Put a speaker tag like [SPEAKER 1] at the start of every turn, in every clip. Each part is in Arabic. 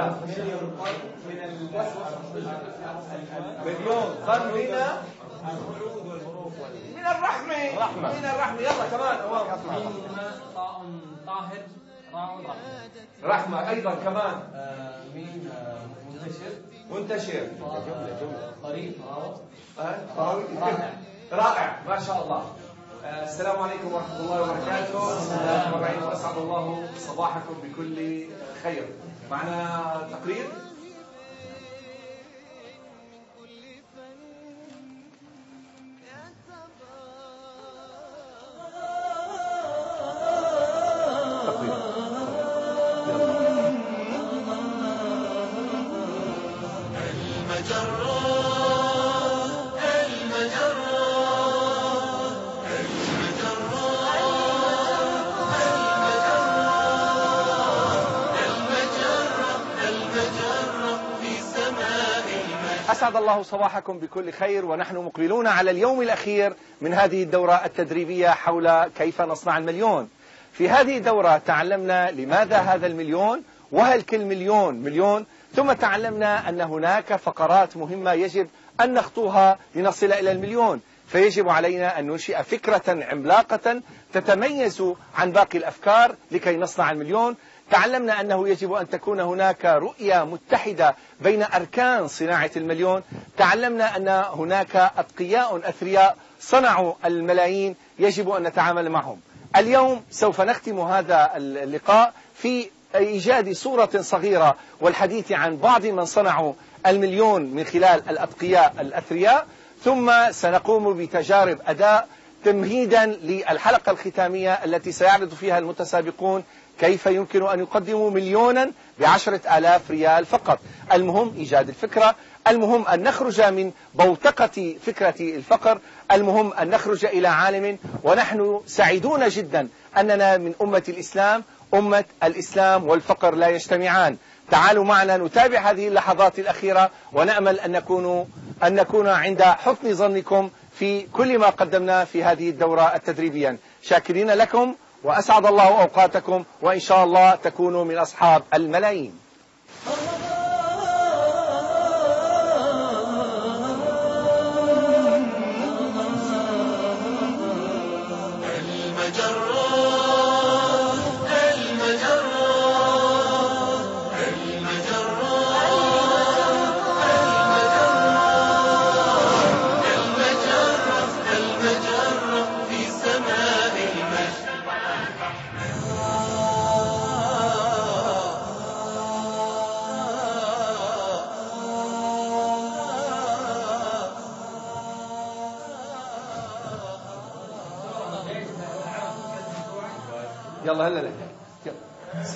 [SPEAKER 1] الله بسم الله مليون قرن من الرحمة رحمة من الرحمة يلا كمان اوام
[SPEAKER 2] طاء طاهر رحمة
[SPEAKER 1] رحمة أيضا كمان
[SPEAKER 2] مين منتشر
[SPEAKER 1] منتشر
[SPEAKER 2] جملة جملة طريق
[SPEAKER 1] رائع رائع ما شاء الله السلام عليكم ورحمة الله وبركاته. بسم الله الرحمن الرحيم وأسعد الله صباحكم بكل خير. معنا تقرير؟ الله صباحكم بكل خير ونحن مقبلون على اليوم الأخير من هذه الدورة التدريبية حول كيف نصنع المليون. في هذه الدورة تعلمنا لماذا هذا المليون وهل كل مليون مليون ثم تعلمنا أن هناك فقرات مهمة يجب أن نخطوها لنصل إلى المليون. فيجب علينا أن ننشئ فكرة عملاقة تتميز عن باقي الأفكار لكي نصنع المليون. تعلمنا أنه يجب أن تكون هناك رؤية متحدة بين أركان صناعة المليون. تعلمنا أن هناك أتقياء أثرياء صنعوا الملايين يجب أن نتعامل معهم. اليوم سوف نختم هذا اللقاء في إيجاد صورة صغيرة والحديث عن بعض من صنعوا المليون من خلال الأتقياء الأثرياء. ثم سنقوم بتجارب أداء تمهيدا للحلقة الختامية التي سيعرض فيها المتسابقون كيف يمكن أن يقدموا مليونا بعشرة آلاف ريال فقط؟ المهم إيجاد الفكرة المهم أن نخرج من بوتقة فكرة الفقر المهم أن نخرج إلى عالم ونحن سعيدون جدا أننا من أمة الإسلام أمة الإسلام والفقر لا يجتمعان. تعالوا معنا نتابع هذه اللحظات الأخيرة ونأمل أن نكون أن نكون عند حسن ظنكم في كل ما قدمنا في هذه الدورة التدريبية. شاكرين لكم. وأسعد الله أوقاتكم وإن شاء الله تكونوا من أصحاب الملايين.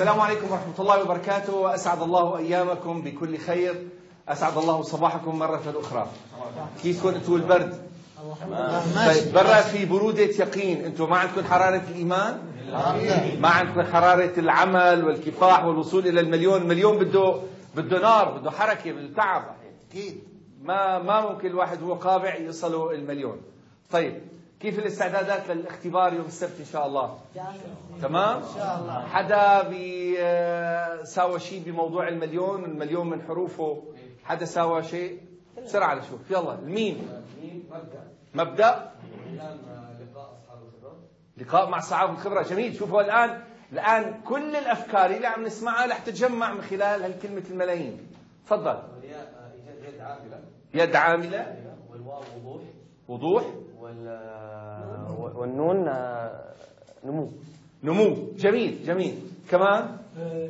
[SPEAKER 1] السلام عليكم ورحمة الله وبركاته وأسعد الله أيامكم بكل خير. أسعد الله صباحكم مرة أخرى. كيفكم أنتوا البرد. طيب برا في برودة يقين. أنتم ما عندكم حرارة الإيمان؟ ما عندكم حرارة العمل والكفاح والوصول إلى المليون. المليون بده بده نار بده حركة بده تعب.
[SPEAKER 3] أكيد.
[SPEAKER 1] ما ما ممكن الواحد هو قابع يصلوا المليون. طيب كيف الاستعدادات للاختبار يوم السبت إن شاء الله؟ تمام؟ إن شاء الله. حدا بيساوى شيء بموضوع المليون؟ المليون من حروفه. حدا ساوى شيء؟ بسرعة لشوف يلا الميم. مبدأ. لقاء مع صحاب الخبرة. جميل. شوفوا الآن الآن كل الأفكار اللي عم نسمعها رح تتجمع من خلال هالكلمة الملايين. تفضل.
[SPEAKER 2] يد عاملة.
[SPEAKER 1] يد عاملة.
[SPEAKER 2] والواو وضوح.
[SPEAKER 1] وضوح.
[SPEAKER 2] والنون آه، نمو.
[SPEAKER 1] نمو. جميل جميل. كمان؟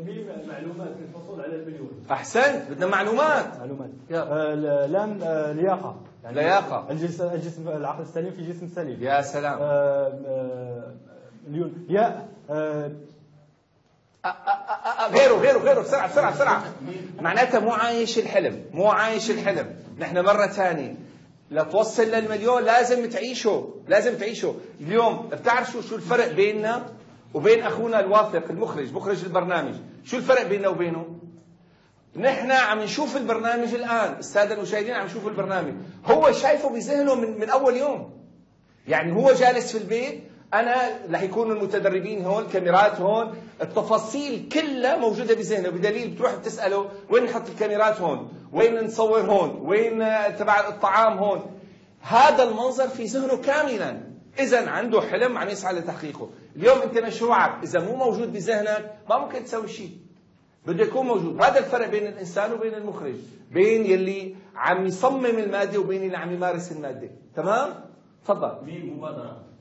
[SPEAKER 4] ميم معلومات. في الحصول على المليون.
[SPEAKER 1] أحسنت. بدنا معلومات.
[SPEAKER 4] معلومات. آه، لام آه، لياقة.
[SPEAKER 1] لياقة.
[SPEAKER 4] الجسم الجسم العقل السليم في جسم سليم.
[SPEAKER 1] يا سلام.
[SPEAKER 4] آه، آه، مليون. ياء آه،
[SPEAKER 1] أ- غيره غيره غيره. بسرعة بسرعة بسرعة. معناتها مو عايش الحلم. مو عايش الحلم. نحن مرة ثانية. لتوصل للمليون لازم تعيشه لازم تعيشه اليوم بتعرف شو شو الفرق بيننا وبين أخونا الواثق المخرج مخرج البرنامج. شو الفرق بيننا وبينه؟ نحن عم نشوف البرنامج الآن الساده المشاهدين عم يشوفوا البرنامج. هو شايفه بذهنه من من أول يوم. يعني هو جالس في البيت أنا رح يكونوا المتدربين هون كاميرات هون. التفاصيل كلها موجودة بذهنه. بدليل بتروح بتسأله وين نحط الكاميرات هون؟ وين نصور هون؟ وين تبع الطعام هون؟ هذا المنظر في ذهنه كاملا. اذا عنده حلم عم يسعى لتحقيقه. اليوم أنت مشروعك إذا مو موجود بذهنك ما ممكن تسوي شيء. بده يكون موجود. هذا الفرق بين الإنسان وبين المخرج. بين يلي عم يصمم المادة وبين اللي عم يمارس المادة. تمام؟ تفضل.
[SPEAKER 5] ميم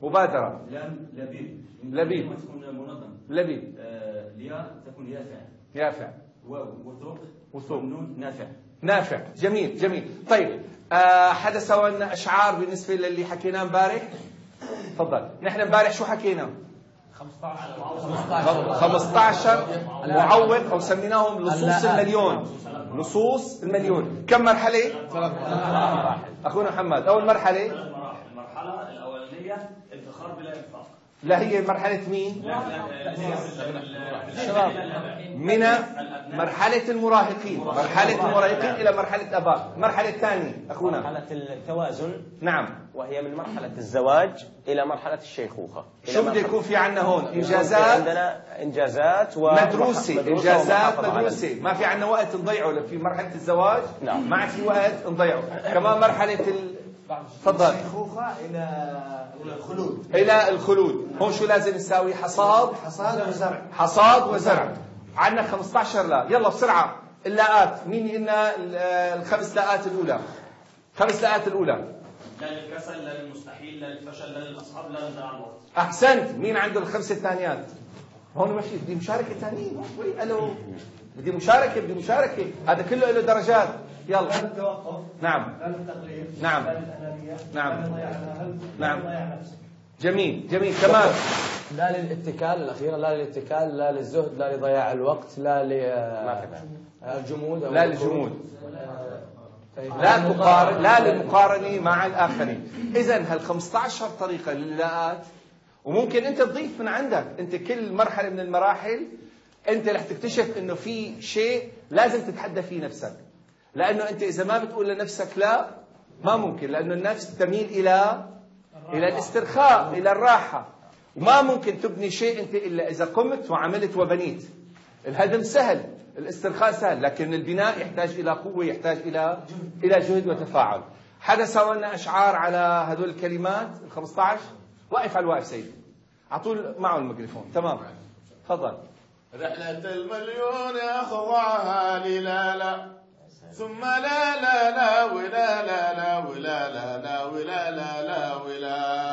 [SPEAKER 5] مبادرة.
[SPEAKER 1] مبادره
[SPEAKER 5] لام لبيب
[SPEAKER 1] لبيب.
[SPEAKER 5] تكون منظم.
[SPEAKER 1] لبيب
[SPEAKER 5] آه، لياء تكون يافع.
[SPEAKER 1] يافع.
[SPEAKER 5] واو وثوق.
[SPEAKER 1] وثوق.
[SPEAKER 5] والنون نافع.
[SPEAKER 1] نافع. جميل جميل. طيب آه حدا سوى لنا أشعار بالنسبة للي حكيناه امبارح. تفضل. نحن امبارح شو حكينا؟ 15 معوق أو سميناهم لصوص المليون. لصوص المليون. كم مرحلة؟ أخونا محمد
[SPEAKER 5] أول مرحلة؟ انتخاب بلا إنفاق
[SPEAKER 1] لا هي مرحله مين
[SPEAKER 5] الشباب
[SPEAKER 1] من مرحله المراهقين مرحله المراهقين إلى مرحله اباء المرحله الثانية اخونا
[SPEAKER 6] مرحلة التوازن
[SPEAKER 1] نعم
[SPEAKER 6] وهي من مرحلة الزواج إلى مرحلة الشيخوخة إلى
[SPEAKER 1] شو بده
[SPEAKER 6] مرحلة-
[SPEAKER 1] يكون في عندنا هون انجازات
[SPEAKER 6] عندنا إنجازات و
[SPEAKER 1] مدروسة إنجازات مدروسة ما في عندنا وقت نضيعه في مرحلة الزواج
[SPEAKER 6] نعم.
[SPEAKER 1] ما عاد في وقت نضيعه كمان مرحلة ال... تفضل.
[SPEAKER 3] شيخوخة إلى إلى الخلود.
[SPEAKER 1] إلى الخلود. هون شو لازم نساوي حصاد.
[SPEAKER 3] حصاد وزرع.
[SPEAKER 1] حصاد وزرع. عندنا 15 لا. يلا بسرعة. اللاءات. مين قلنا؟ ال- الخمس لاءات الأولى. خمس لاءات الأولى.
[SPEAKER 5] لا للكسل لا للمستحيل لا للفشل لا للأصحاب لا لضياع الوقت
[SPEAKER 1] أحسنت. مين عنده الخمسة الثانيات؟ هون ماشي بدي مشاركة ثانية. ألو. بدي مشاركة بدي مشاركة. هذا كله له درجات. يلا.
[SPEAKER 4] التوقف؟
[SPEAKER 1] نعم.
[SPEAKER 4] لا للتقليد
[SPEAKER 1] نعم.
[SPEAKER 4] لا للأنانية
[SPEAKER 1] نعم.
[SPEAKER 4] الأهل
[SPEAKER 1] نعم.
[SPEAKER 4] لا لضياع نفسك؟
[SPEAKER 1] جميل جميل. كمان
[SPEAKER 2] لا للاتكال الأخيرة لا للاتكال لا للزهد لا لضياع الوقت لا للجمود
[SPEAKER 1] لا للجمود. لا تقارن لا للمقارنة مع الآخرين. إذا هال 15 طريقة للاءات وممكن أنت تضيف من عندك. أنت كل مرحلة من المراحل أنت رح تكتشف أنه في شيء لازم تتحدى فيه نفسك. لأنه أنت إذا ما بتقول لنفسك لا ما ممكن لأنه النفس تميل إلى إلى الاسترخاء إلى الراحة. وما ممكن تبني شيء أنت إلا إذا قمت وعملت وبنيت. الهدم سهل الاسترخاء سهل لكن البناء يحتاج إلى قوة يحتاج إلى إلى جهد وتفاعل. حدا سوى لنا أشعار على هدول الكلمات ال 15 وقف على الواقف سيدي. على طول معه الميكروفون. تمام. تفضل.
[SPEAKER 7] رحلة المليون أخضعها للالا ثم لا لا لا ولا لا لا ولا لا لا ولا لا لا ولا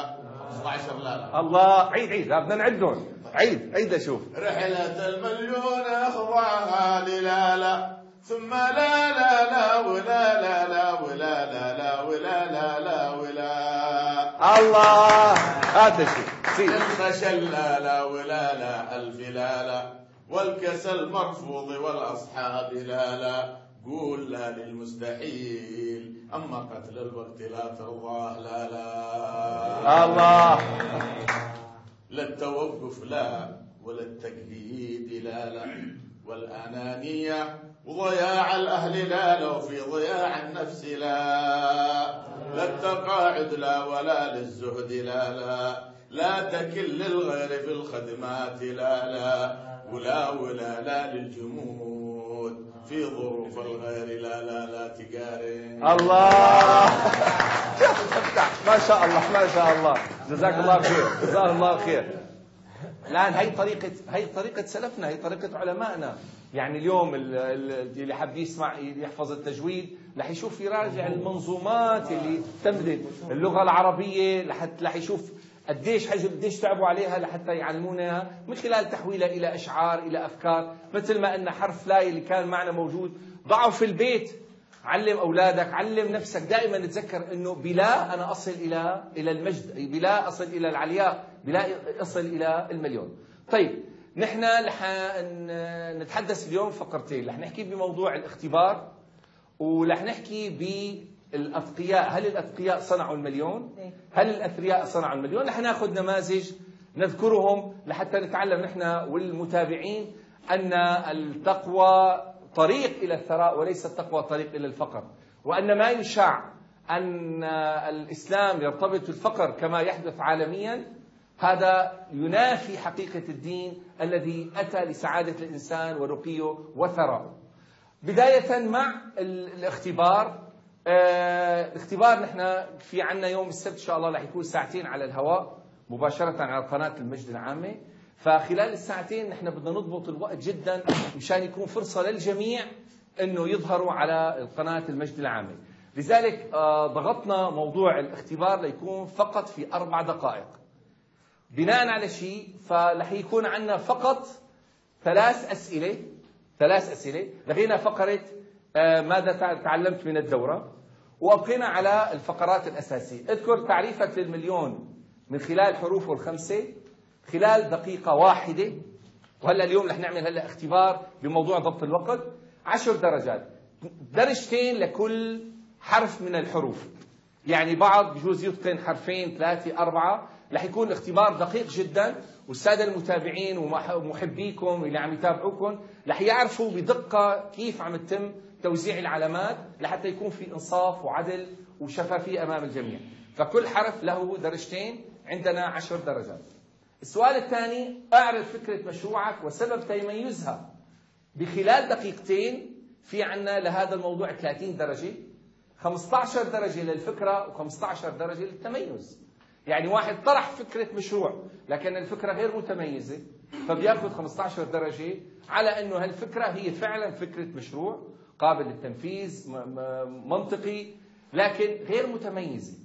[SPEAKER 7] 15 لا لا
[SPEAKER 1] الله عيد عيد لا بدنا نعدهم عيد عيد لشوف
[SPEAKER 7] رحلة المليون أخضعها للالا ثم لا لا لا ولا لا لا ولا لا لا ولا لا لا ولا
[SPEAKER 1] الله هذا شيء سيد
[SPEAKER 7] الخشل لا لا ولا لا الف لا لا والكسل مرفوض والأصحاب لا لا قول لا للمستحيل أما قتل الوقت لا ترضاه لا لا.
[SPEAKER 1] الله.
[SPEAKER 7] لا التوقف لا ولا التقليد لا لا. والأنانية وضياع الأهل لا لو في ضياع النفس لا. لا التقاعد لا ولا للزهد لا لا. لا تكل للغير في الخدمات لا لا. ولا ولا لا للجمود في ظروف الغير لا لا لا تقارن
[SPEAKER 1] الله! ما شاء الله ما شاء الله. جزاك الله خير جزاك الله خير. الآن هي طريقة هي طريقة سلفنا هي طريقة علمائنا. يعني اليوم ال- ال- اللي حاب يسمع يحفظ التجويد رح يشوف يراجع المنظومات اللي تمدد اللغة العربية رح يشوف قديش حجم قديش تعبوا عليها لحتى يعلمونا من خلال تحويلها إلى أشعار إلى أفكار. مثل ما إن حرف لاي اللي كان معنا موجود ضعه في البيت. علم أولادك علم نفسك. دائما تذكر إنه بلا أنا أصل إلى إلى المجد. بلا أصل إلى العلياء بلا أصل إلى المليون. طيب نحن رح نتحدث اليوم فقرتين. رح نحكي بموضوع الاختبار ورح نحكي بالاتقياء هل الاتقياء صنعوا المليون؟ هل الأثرياء صنعوا المليون؟ رح ناخذ نماذج نذكرهم لحتى نتعلم نحن والمتابعين أن التقوى طريق إلى الثراء وليس التقوى طريق إلى الفقر وأن ما يشاع أن الإسلام يرتبط بالفقر كما يحدث عالميا هذا ينافي حقيقة الدين الذي أتى لسعادة الإنسان ورقيه وثراء. بداية مع ال- الاختبار آه، الاختبار نحن في عنا يوم السبت إن شاء الله رح يكون ساعتين على الهواء مباشرة على قناة المجد العامة. فخلال الساعتين نحن بدنا نضبط الوقت جدا مشان يكون فرصة للجميع إنه يظهروا على قناة المجد العامة. لذلك آه، ضغطنا موضوع الاختبار ليكون فقط في أربع دقائق. بناء على شيء فرح يكون عندنا فقط ثلاث أسئلة ثلاث أسئلة. لغينا فقرة آه، ماذا تع- تعلمت من الدورة؟ وأبقينا على الفقرات الأساسية. اذكر تعريفك للمليون من خلال حروفه الخمسة خلال دقيقة واحدة. وهلا اليوم رح نعمل هلا اختبار بموضوع ضبط الوقت. عشر درجات. درجتين لكل حرف من الحروف. يعني بعض بجوز يتقن حرفين ثلاثة أربعة. رح يكون الاختبار دقيق جدا. والسادة المتابعين ومح- ومحبيكم اللي عم يتابعوكم رح يعرفوا بدقة كيف عم يتم توزيع العلامات لحتى يكون في إنصاف وعدل وشفافية أمام الجميع. فكل حرف له درجتين عندنا عشر درجات. السؤال الثاني أعرض فكرة مشروعك وسبب تميزها بخلال دقيقتين في عنا لهذا الموضوع 30 درجة. 15 درجة للفكرة و15 درجة للتميز. يعني واحد طرح فكرة مشروع لكن الفكرة غير متميزة فبياخذ 15 درجة على أنه هالفكرة هي فعلا فكرة مشروع. قابل للتنفيذ منطقي لكن غير متميزة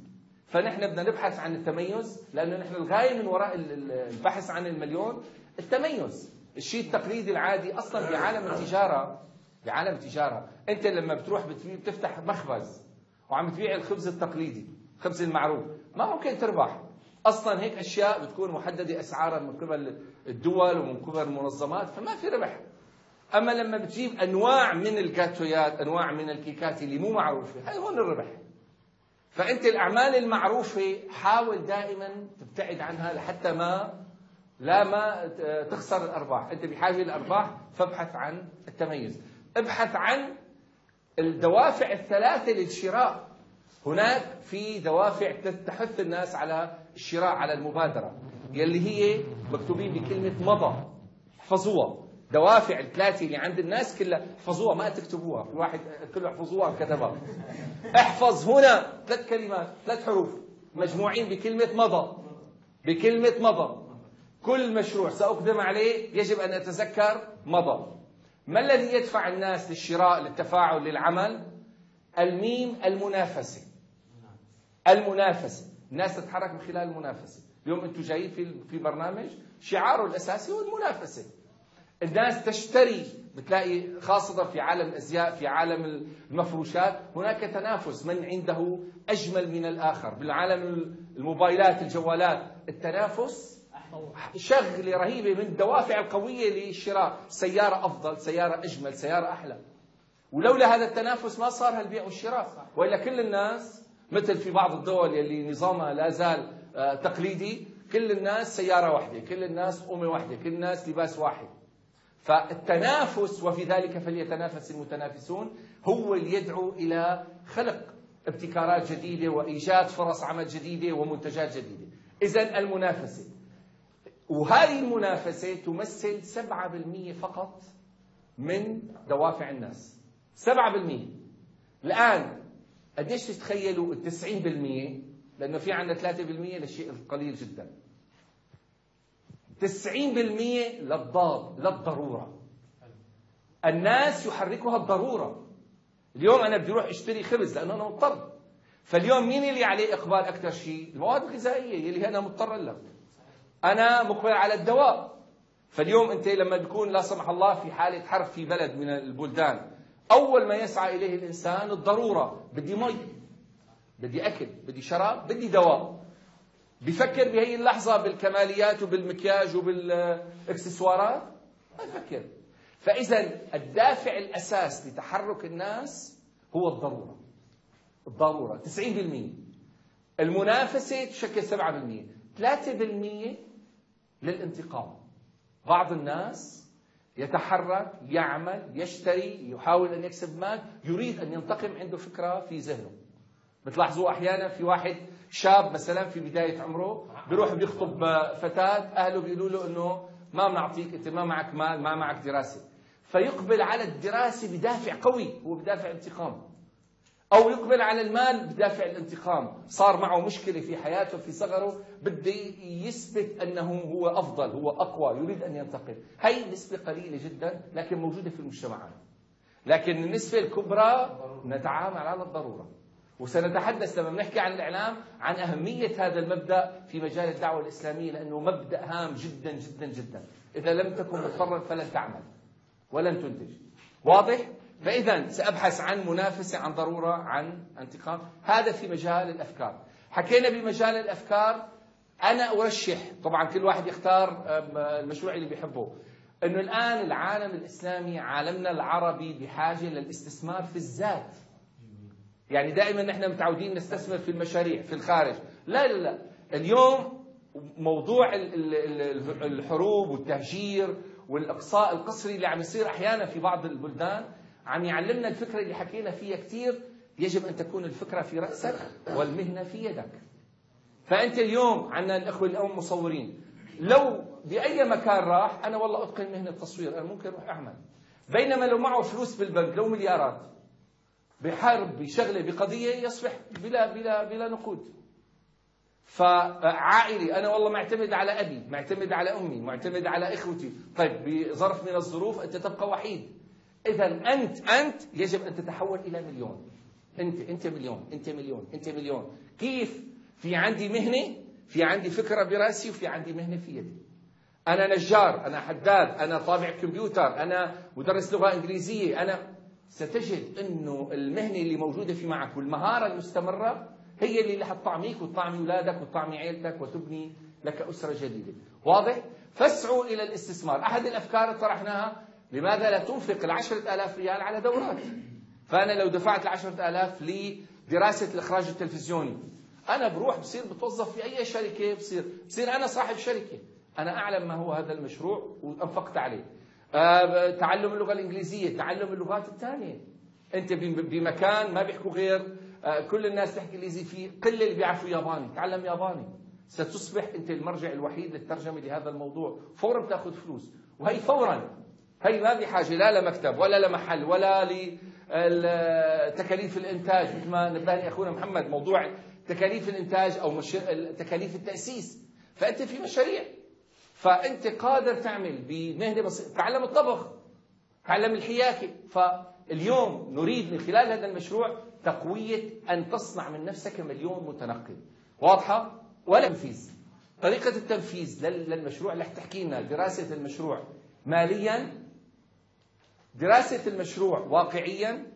[SPEAKER 1] فنحن بدنا نبحث عن التميز لأنه نحن الغاية من وراء ال- ال- البحث عن المليون. التميز الشيء التقليدي العادي أصلا بعالم التجارة بعالم التجاره أنت لما بتروح بتفتح مخبز وعم تبيع الخبز التقليدي الخبز المعروف ما ممكن تربح. أصلا هيك أشياء بتكون محددة اسعارها من قبل الدول ومن قبل المنظمات فما في ربح. أما لما بتجيب أنواع من الجاتويات أنواع من الكيكات اللي مو معروفة هاي هون الربح. فأنت الأعمال المعروفة حاول دائما تبتعد عنها لحتى ما لا ما تخسر الأرباح. أنت بحاجة للأرباح فابحث عن التميز. ابحث عن الدوافع الثلاثة للشراء. هناك في دوافع تحث الناس على الشراء على المبادرة يلي هي مكتوبين بكلمة مضى احفظوها دوافع الثلاثه اللي عند الناس كلها احفظوها ما تكتبوها. في واحد كله احفظوها وكتبها. احفظ هنا ثلاث كلمات ثلاث حروف. مجموعين بكلمة مضى. بكلمة مضى. كل مشروع سأقدم عليه يجب أن أتذكر مضى. ما الذي يدفع الناس للشراء للتفاعل للعمل؟ الميم المنافسة. المنافسة. الناس تتحرك من خلال المنافسة. اليوم أنتم جايين في في برنامج شعاره الأساسي هو المنافسة الناس تشتري بتلاقي خاصة في عالم الأزياء في عالم المفروشات هناك تنافس من عنده أجمل من الآخر. بالعالم الموبايلات الجوالات التنافس شغلة رهيبة من الدوافع القوية للشراء سيارة أفضل سيارة أجمل سيارة أحلى. ولولا هذا التنافس ما صار هالبيع والشراء. وإلا كل الناس مثل في بعض الدول يلي نظامها لا زال آه، تقليدي كل الناس سيارة واحدة كل الناس قومه واحدة كل الناس لباس واحد. فالتنافس وفي ذلك فليتنافس المتنافسون هو اللي يدعو إلى خلق ابتكارات جديدة وإيجاد فرص عمل جديدة ومنتجات جديدة. اذا المنافسة وهذه المنافسة تمثل 7% فقط من دوافع الناس. 7% الآن قديش تتخيلوا؟ ال 90% لأنه في عندنا 3% للشيء القليل جدا. 90% للضاد للضرورة. الناس يحركها الضرورة اليوم أنا بدي أروح أشتري خبز لأنه أنا مضطر. فاليوم مين اللي عليه إقبال أكثر شيء؟ المواد الغذائية اللي أنا مضطر لها. أنا مقبل على الدواء. فاليوم أنت لما بيكون لا سمح الله في حالة حرب في بلد من البلدان أول ما يسعى إليه الإنسان الضرورة. بدي مي بدي أكل بدي شراب بدي دواء. بفكر بهي اللحظة بالكماليات وبالمكياج وبالإكسسوارات؟ ما يفكر. فإذا الدافع الأساس لتحرك الناس هو الضرورة. الضرورة. 90% المنافسة تشكل 7% 3% للانتقام. بعض الناس يتحرك يعمل يشتري يحاول أن يكسب مال يريد أن ينتقم عنده فكرة في ذهنه. بتلاحظوا أحيانا في واحد شاب مثلا في بداية عمره بيروح بيخطب فتاة أهله بيقولوا له أنه ما بنعطيك أنت ما معك مال ما معك دراسة. فيقبل على الدراسة بدافع قوي هو بدافع انتقام. أو يقبل على المال بدافع الانتقام. صار معه مشكلة في حياته في صغره بده يثبت أنه هو أفضل هو أقوى يريد أن ينتقم هي نسبة قليلة جدا لكن موجودة في المجتمعات لكن النسبة الكبرى نتعامل على الضرورة. وسنتحدث لما بنحكي عن الإعلام عن أهمية هذا المبدأ في مجال الدعوة الإسلامية لأنه مبدأ هام جدا جدا جدا. إذا لم تكن مضطرا فلن تعمل ولن تنتج. واضح؟ فإذا سأبحث عن منافسة عن ضرورة عن انتقام. هذا في مجال الأفكار. حكينا بمجال الأفكار. أنا أرشح طبعا كل واحد يختار المشروع اللي بيحبه. أنه الآن العالم الإسلامي عالمنا العربي بحاجة للاستثمار في الذات. يعني دائما نحن متعودين نستثمر في المشاريع في الخارج. لا لا لا. اليوم موضوع الحروب والتهجير والإقصاء القسري اللي عم يصير أحيانا في بعض البلدان عم يعلمنا الفكرة اللي حكينا فيها كثير يجب أن تكون الفكرة في رأسك والمهنة في يدك. فأنت اليوم عندنا الأخوة اليوم مصورين. لو بأي مكان راح أنا والله أتقن مهنة التصوير أنا ممكن أروح أعمل. بينما لو معه فلوس بالبنك لو مليارات. بحرب بشغلة بقضية يصبح بلا بلا بلا نقود. فعائلي أنا والله معتمد على أبي معتمد على أمي معتمد على إخوتي. طيب بظرف من الظروف أنت تبقى وحيد. اذا أنت أنت يجب أن تتحول إلى مليون. أنت أنت مليون أنت مليون أنت مليون. كيف؟ في عندي مهنة في عندي فكرة براسي وفي عندي مهنة في يدي. أنا نجار أنا حداد أنا طابع كمبيوتر أنا مدرس لغة إنجليزية أنا ستجد إنه المهنة اللي موجودة في معك والمهارة المستمرة هي اللي رح تطعميك وتطعمي اولادك وتطعمي عيلتك وتبني لك أسرة جديدة، واضح؟ فاسعوا إلى الاستثمار، أحد الأفكار اللي طرحناها لماذا لا تنفق العشرة آلاف ريال على دورات؟ فأنا لو دفعت العشرة آلاف لدراسة الإخراج التلفزيوني أنا بروح بصير بتوظف في أي شركة؟ بصير. بصير أنا صاحب شركة. أنا أعلم ما هو هذا المشروع وأنفقت عليه. تعلم اللغة الإنجليزية تعلم اللغات الثانية. أنت بمكان ما بيحكوا غير آه، كل الناس تحكي إنجليزي فيه قله اللي بيعرفوا ياباني. تعلم ياباني. ستصبح أنت المرجع الوحيد للترجمة لهذا الموضوع. فورا بتأخذ فلوس. وهي فورا. هي ما بحاجه لا لمكتب ولا لمحل ولا لتكاليف الإنتاج. مثل ما نبهني أخونا محمد موضوع تكاليف الإنتاج أو تكاليف التأسيس. فأنت في مشاريع. فأنت قادر تعمل بمهنة بسيطة. تعلم الطبخ تعلم الحياكة. فاليوم نريد من خلال هذا المشروع تقوية أن تصنع من نفسك مليون متنقل. واضحة؟ ولا تنفيذ. طريقة التنفيذ للمشروع اللي تحكي لنا دراسة المشروع. ماليا دراسة المشروع واقعيا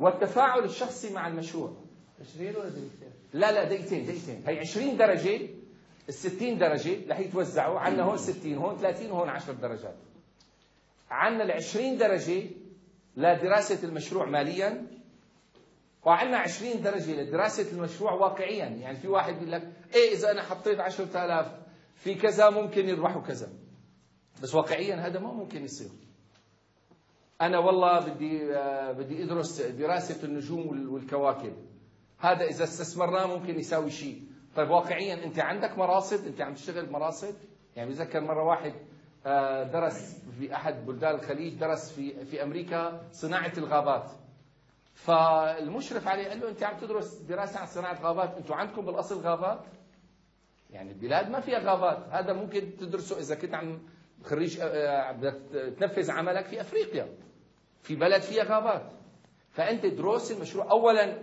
[SPEAKER 1] والتفاعل الشخصي مع المشروع.
[SPEAKER 2] 20 ولا دقيقتين؟
[SPEAKER 1] لا لا دقيقتين دقيقتين. هي 20 درجة ال 60 درجة رح يتوزعوا. عندنا هون 60 هون 30 وهون 10 درجات. عندنا ال 20 درجة لدراسة المشروع ماليا وعندنا 20 درجة لدراسة المشروع واقعيا. يعني في واحد بيقول لك إيه إذا أنا حطيت 10000 في كذا ممكن يربحوا كذا. بس واقعيا هذا ما ممكن يصير. أنا والله بدي آه، بدي أدرس دراسة النجوم وال- والكواكب. هذا إذا استثمرناه ممكن يساوي شيء. طيب واقعيا أنت عندك مراصد أنت عم تشتغل مراصد؟ يعني بتذكر مرة واحد آه، درس في أحد بلدان الخليج درس في في أمريكا صناعة الغابات. فالمشرف عليه قال له أنت عم تدرس دراسة عن صناعة غابات أنتم عندكم بالأصل غابات؟ يعني البلاد ما فيها غابات. هذا ممكن تدرسه إذا كنت عم خريج آه، بدك تنفذ عملك في أفريقيا. في بلد فيها غابات. فأنت دروس المشروع أولا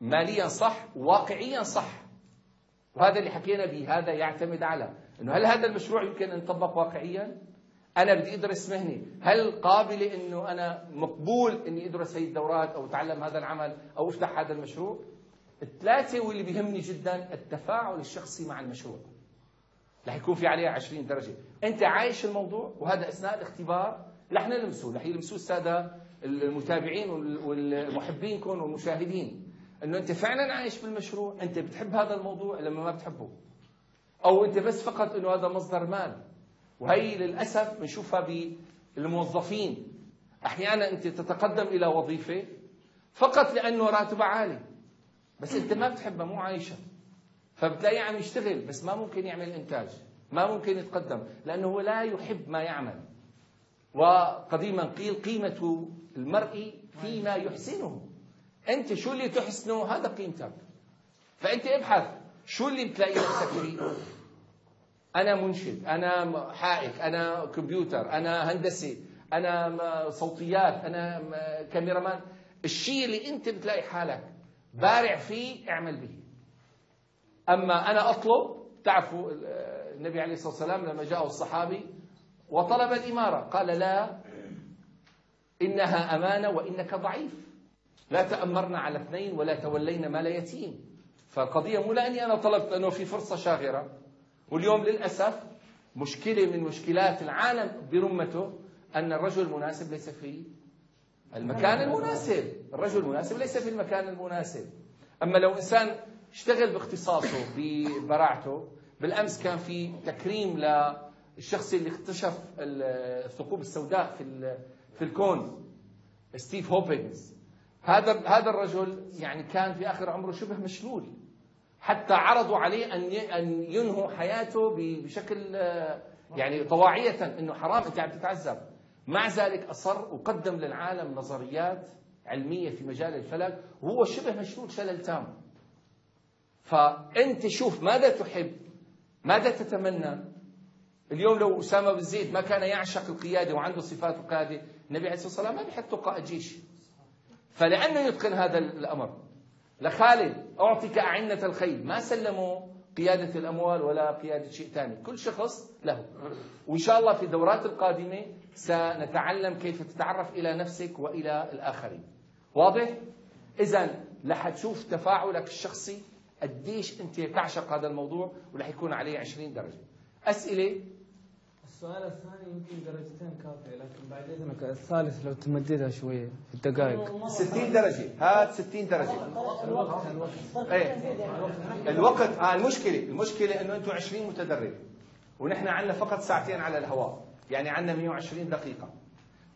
[SPEAKER 1] ماليا صح واقعيا صح. وهذا اللي حكينا به هذا يعتمد على إنه هل هذا المشروع يمكن أن يطبق واقعيا؟ أنا بدي أدرس مهنه، هل قابله إنه أنا مقبول إني أدرس هي الدورات أو أتعلم هذا العمل أو أفتح هذا المشروع؟ الثلاثة واللي بيهمني جدا التفاعل الشخصي مع المشروع. رح يكون في عليها 20 درجة، أنت عايش الموضوع وهذا أثناء الاختبار رح نلمسه، رح يلمسوه السادة المتابعين وال- والمحبينكم والمشاهدين. انه انت فعلا عايش بالمشروع، انت بتحب هذا الموضوع لما ما بتحبه. أو انت بس فقط إنه هذا مصدر مال. وهي للأسف بنشوفها بالموظفين. أحيانا أنت تتقدم إلى وظيفة فقط لأنه راتبها عالي. بس أنت ما بتحبها مو عايشها. فبتلاقيه عم يشتغل بس ما ممكن يعمل إنتاج، ما ممكن يتقدم، لأنه هو لا يحب ما يعمل. وقديما قيل قيمة المرء فيما يحسنه. أنت شو اللي تحسنه هذا قيمتك. فأنت ابحث شو اللي بتلاقي نفسك فيه؟ أنا منشد، أنا حائك، أنا كمبيوتر، أنا هندسة، أنا صوتيات، أنا كاميرامان، الشيء اللي أنت بتلاقي حالك بارع فيه اعمل به. أما أنا أطلب تعرفوا ال- النبي عليه الصلاة والسلام لما جاءه الصحابي وطلب الإمارة قال لا إنها أمانة وإنك ضعيف. لا تأمرنا على اثنين ولا تولينا مال يتيم. فالقضية مو لأني أنا طلبت أنه في فرصة شاغرة. واليوم للأسف مشكلة من مشكلات العالم برمته أن الرجل المناسب ليس في المكان المناسب. الرجل المناسب ليس في المكان المناسب. أما لو إنسان اشتغل باختصاصه ببراعته بالأمس كان في تكريم للشخص اللي اكتشف الثقوب السوداء في في الكون ستيفن هوكينغ. هذا هذا الرجل يعني كان في آخر عمره شبه مشلول. حتى عرضوا عليه أن أن ينهوا حياته بشكل آه، يعني طواعية إنه حرام أنت عم تتعذب. مع ذلك أصر وقدم للعالم نظريات علمية في مجال الفلك وهو شبه مشلول شلل تام. فأنت شوف ماذا تحب ماذا تتمنى. اليوم لو أسامة بن زيد ما كان يعشق القيادة وعنده صفات القيادة النبي عليه الصلاة والسلام ما بيحطه قائد جيش. فلأنه يتقن هذا الأمر. لخالد أعطيك أعنة الخيل ما سلموا قيادة الأموال ولا قيادة شيء ثاني. كل شخص له. وإن شاء الله في الدورات القادمة سنتعلم كيف تتعرف إلى نفسك وإلى الآخرين. واضح؟ إذا رح تشوف تفاعلك الشخصي قديش أنت تعشق هذا الموضوع ورح يكون عليه 20 درجة. أسئلة؟
[SPEAKER 2] السؤال الثاني يمكن درجتين كافية لكن بعد إذنك الثالث لو تمددها شوية في الدقائق.
[SPEAKER 1] 60 درجة. هات 60 درجة. إيه. الوقت آه المشكلة المشكلة إنه أنتم 20 متدرب ونحن عندنا فقط ساعتين على الهواء. يعني عندنا 120 دقيقة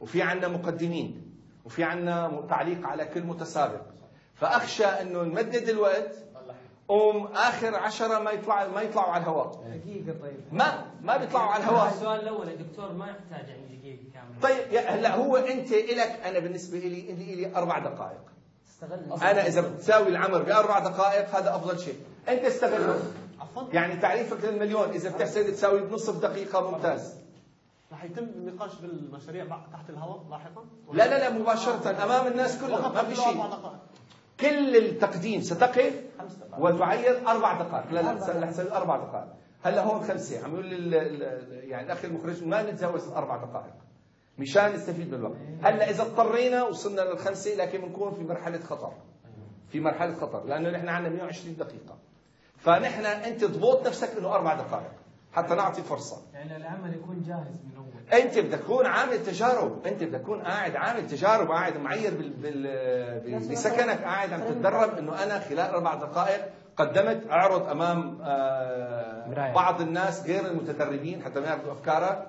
[SPEAKER 1] وفي عندنا مقدمين وفي عندنا تعليق على كل متسابق. فأخشى إنه نمدد الوقت قوم آخر عشرة ما يطلع ما يطلعوا على الهواء.
[SPEAKER 2] دقيقة طيب.
[SPEAKER 1] ما ما بيطلعوا على الهواء.
[SPEAKER 5] السؤال الأول يا دكتور ما يحتاج يعني دقيقة كاملة.
[SPEAKER 1] طيب يا- هلا هو أنت إلك أنا بالنسبة لي لي لي أربع دقائق.
[SPEAKER 2] استغل.
[SPEAKER 1] أنا إذا بتساوي العمر بأربع دقائق هذا أفضل شيء. أنت استغله. يعني تعريفك للمليون إذا بتحسن تساوي بنصف دقيقة ممتاز.
[SPEAKER 3] راح يتم النقاش بالمشاريع تحت الهواء لاحقا؟
[SPEAKER 1] لا لا لا مباشرة أمام الناس كلهم ما في شيء. كل التقديم ستقف وتعين أربع دقائق. لا لا رح تسوي أربع دقائق. هلا هون خمسة. عم يقول لي ال- ال- يعني الأخ المخرج ما نتجاوز الاربع دقائق. مشان نستفيد من الوقت هلا إذا اضطرينا وصلنا للخمسة لكن بنكون في مرحلة خطر. في مرحلة خطر لأنه نحن عندنا 120 دقيقة. فنحن أنت ضبط نفسك إنه أربع دقائق حتى نعطي فرصة.
[SPEAKER 2] يعني العمل يكون جاهز من أول.
[SPEAKER 1] أنت بدك تكون عامل تجارب أنت بدك تكون قاعد عامل تجارب قاعد معير بال... بال... بسكنك قاعد عم تتدرب إنه أنا خلال أربع دقائق قدمت أعرض أمام آه. بعض الناس غير المتدربين حتى ما ياخذوا افكارك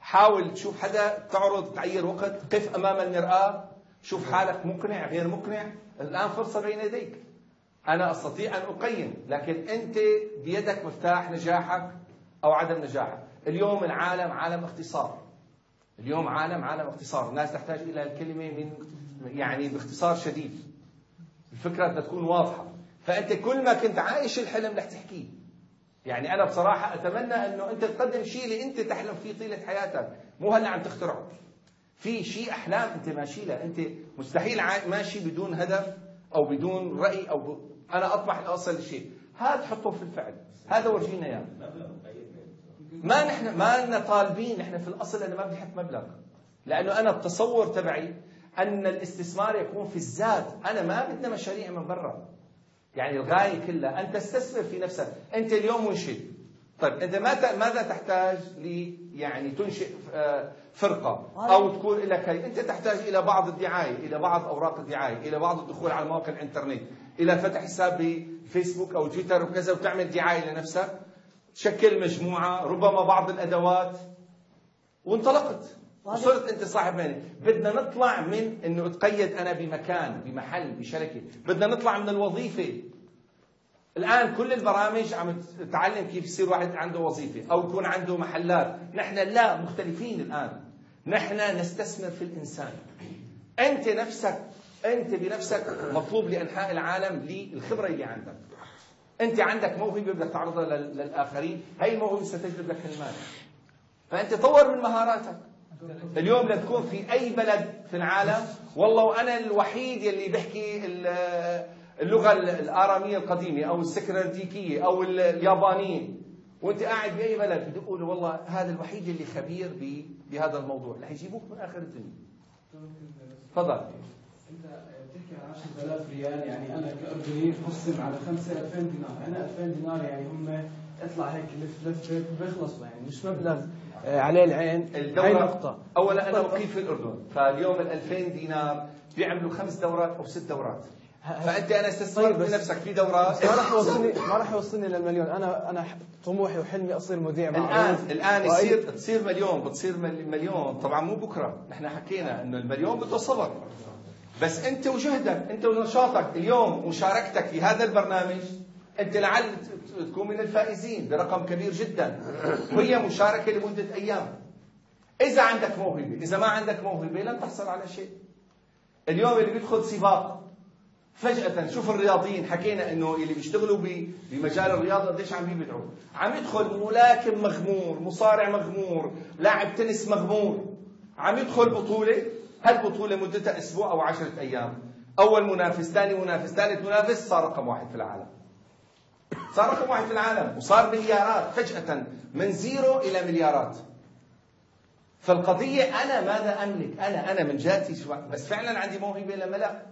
[SPEAKER 1] حاول تشوف حدا تعرض تعير وقت قف أمام المرآة شوف حالك مقنع غير مقنع. الآن فرصة بين يديك. أنا أستطيع أن أقيم لكن أنت بيدك مفتاح نجاحك أو عدم نجاحك. اليوم العالم عالم اختصار. اليوم عالم عالم اختصار. الناس تحتاج إلى الكلمة من يعني باختصار شديد. الفكرة بدها تكون واضحة. فأنت كل ما كنت عايش الحلم رح تحكيه. يعني أنا بصراحة أتمنى إنه أنت تقدم شيء اللي أنت تحلم فيه طيلة حياتك. مو هلأ عم تخترعه. في شيء أحلام أنت ماشي لها أنت مستحيل ماشي بدون هدف أو بدون رأي أو ب... أنا أطمح لأوصل لشيء. هذا حطه في الفعل. هذا ورجينا إياه. ما نحن ما لنا طالبين نحن في الأصل أنا ما بدي أحط مبلغ. لأنه أنا التصور تبعي أن الاستثمار يكون في الذات أنا ما بدنا مشاريع من برا. يعني الغاية كلها. أن تستثمر في نفسك. أنت اليوم منشئ. طيب أنت ماذا ماذا تحتاج لي يعني تنشئ آه، فرقة؟ أو تكون لك هي. أنت تحتاج إلى بعض الدعاية إلى بعض أوراق الدعاية إلى بعض الدخول على مواقع الإنترنت إلى فتح حساب بفيسبوك أو تويتر وكذا وتعمل دعاية لنفسك. تشكل مجموعة ربما بعض الأدوات. وانطلقت. وصرت أنت صاحب مهنة. بدنا نطلع من إنه أتقيد أنا بمكان بمحل بشركة. بدنا نطلع من الوظيفة. الآن كل البرامج عم تعلم كيف يصير واحد عنده وظيفة أو يكون عنده محلات. نحن لا مختلفين الآن. نحن نستثمر في الإنسان. أنت نفسك أنت بنفسك مطلوب لأنحاء العالم للخبرة اللي عندك. أنت عندك موهبة بدك تعرضها لل- للآخرين. هي الموهبة ستجلب لك المال. فأنت طور من مهاراتك. اليوم لتكون في أي بلد في العالم والله وأنا الوحيد يلي بحكي ال- اللغة ال- الآرامية القديمة أو السكرتيكيه أو ال- اليابانية. وأنت قاعد باي بلد بدي أقول والله هذا الوحيد اللي خبير بهذا الموضوع. رح يجيبوك من آخر الدنيا. تفضل.
[SPEAKER 2] 10000 ريال يعني أنا كاردني بقسم على 5 2000 دينار. أنا 2000 دينار يعني هم اطلع هيك لف لف هيك بيخلصوا يعني مش مبلغ آه، عليه العين. هاي
[SPEAKER 1] الدورة
[SPEAKER 2] نقطة.
[SPEAKER 1] اولا أنا مقيم في الأردن. فاليوم ال 2000 دينار بيعملوا خمس دورات أو ست دورات. فأنت أنا استثمرت
[SPEAKER 2] طيب
[SPEAKER 1] بنفسك في دورات
[SPEAKER 2] ما راح يوصلني ما راح يوصلني للمليون. أنا أنا طموحي وحلمي أصير مذيع
[SPEAKER 1] الان
[SPEAKER 2] معروف
[SPEAKER 1] الآن
[SPEAKER 2] وأي-
[SPEAKER 1] يصير تصير مليون. بتصير مل- مليون. طبعا مو بكرة. نحن حكينا إنه المليون بده صبر بس انت وجهدك انت ونشاطك اليوم مشاركتك في هذا البرنامج انت لعل تكون من الفائزين برقم كبير جدا. وهي مشاركة لمدة أيام. إذا عندك موهبة إذا ما عندك موهبة لن تحصل على شيء. اليوم اللي بيدخل سباق فجأة شوف الرياضيين حكينا إنه اللي بيشتغلوا بمجال الرياضة قديش عم بيبدعوا. عم يدخل ملاكم مغمور مصارع مغمور لاعب تنس مغمور. عم يدخل بطولة هالبطولة مدتها أسبوع أو عشرة أيام أول منافس ثاني منافس ثالث منافس صار رقم واحد في العالم صار رقم واحد في العالم وصار مليارات فجأة من زيرو إلى مليارات فالقضية أنا ماذا أملك؟ أنا أنا من جهتي بس فعلا عندي موهبة لما لا؟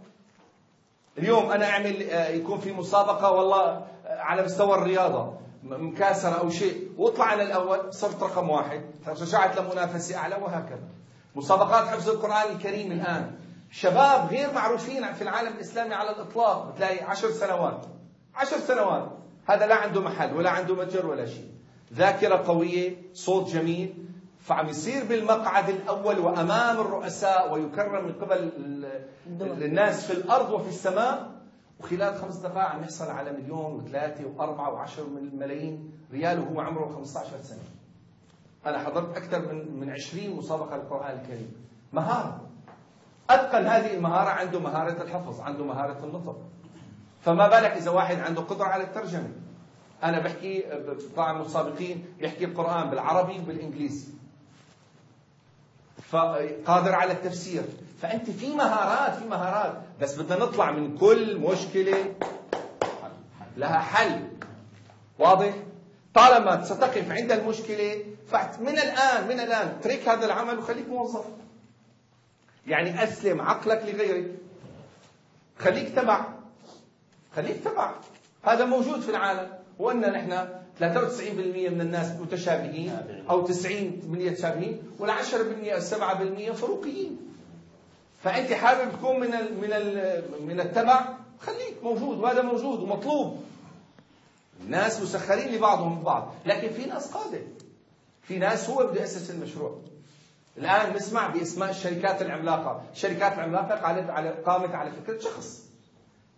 [SPEAKER 1] اليوم أنا أعمل آه، يكون في مسابقة والله آه، على مستوى الرياضة مكاسرة أو شيء واطلع أنا الأول صرت رقم واحد رجعت لمنافسة أعلى وهكذا مسابقات حفظ القرآن الكريم الآن. شباب غير معروفين في العالم الإسلامي على الإطلاق بتلاقي عشر سنوات. عشر سنوات. هذا لا عنده محل ولا عنده متجر ولا شيء. ذاكرة قوية صوت جميل. فعم يصير بالمقعد الأول وأمام الرؤساء ويكرم من قبل ال- الناس في الأرض وفي السماء. وخلال خمس دقائق عم يحصل على مليون وثلاثة وأربعة وعشر من ملايين ريال وهو عمره 15 سنة. أنا حضرت أكثر من من 20 مسابقة للقرآن الكريم. مهارة. أتقن هذه المهارة عنده مهارة الحفظ عنده مهارة النطق. فما بالك إذا واحد عنده قدرة على الترجمة؟ أنا بحكي طبعا المسابقين بيحكي القرآن بالعربي وبالإنجليزي. فقادر على التفسير. فأنت في مهارات في مهارات بس بدنا نطلع من كل مشكلة. لها حل. واضح؟ طالما ستقف عند المشكلة فمن الآن من الآن اترك هذا العمل وخليك موظف. يعني أسلم عقلك لغيرك. خليك تبع. خليك تبع. هذا موجود في العالم. وقلنا نحن 93% من الناس متشابهين أو 90 متشابهين وال 10% أو 7% فروقيين. فأنت حابب تكون من ال من ال من التبع؟ خليك موجود. وهذا موجود ومطلوب. الناس مسخرين لبعضهم البعض لكن في ناس قاده في ناس هو بده يأسس المشروع. الآن نسمع باسماء الشركات العملاقة. الشركات العملاقة قامت على قامت على فكرة شخص.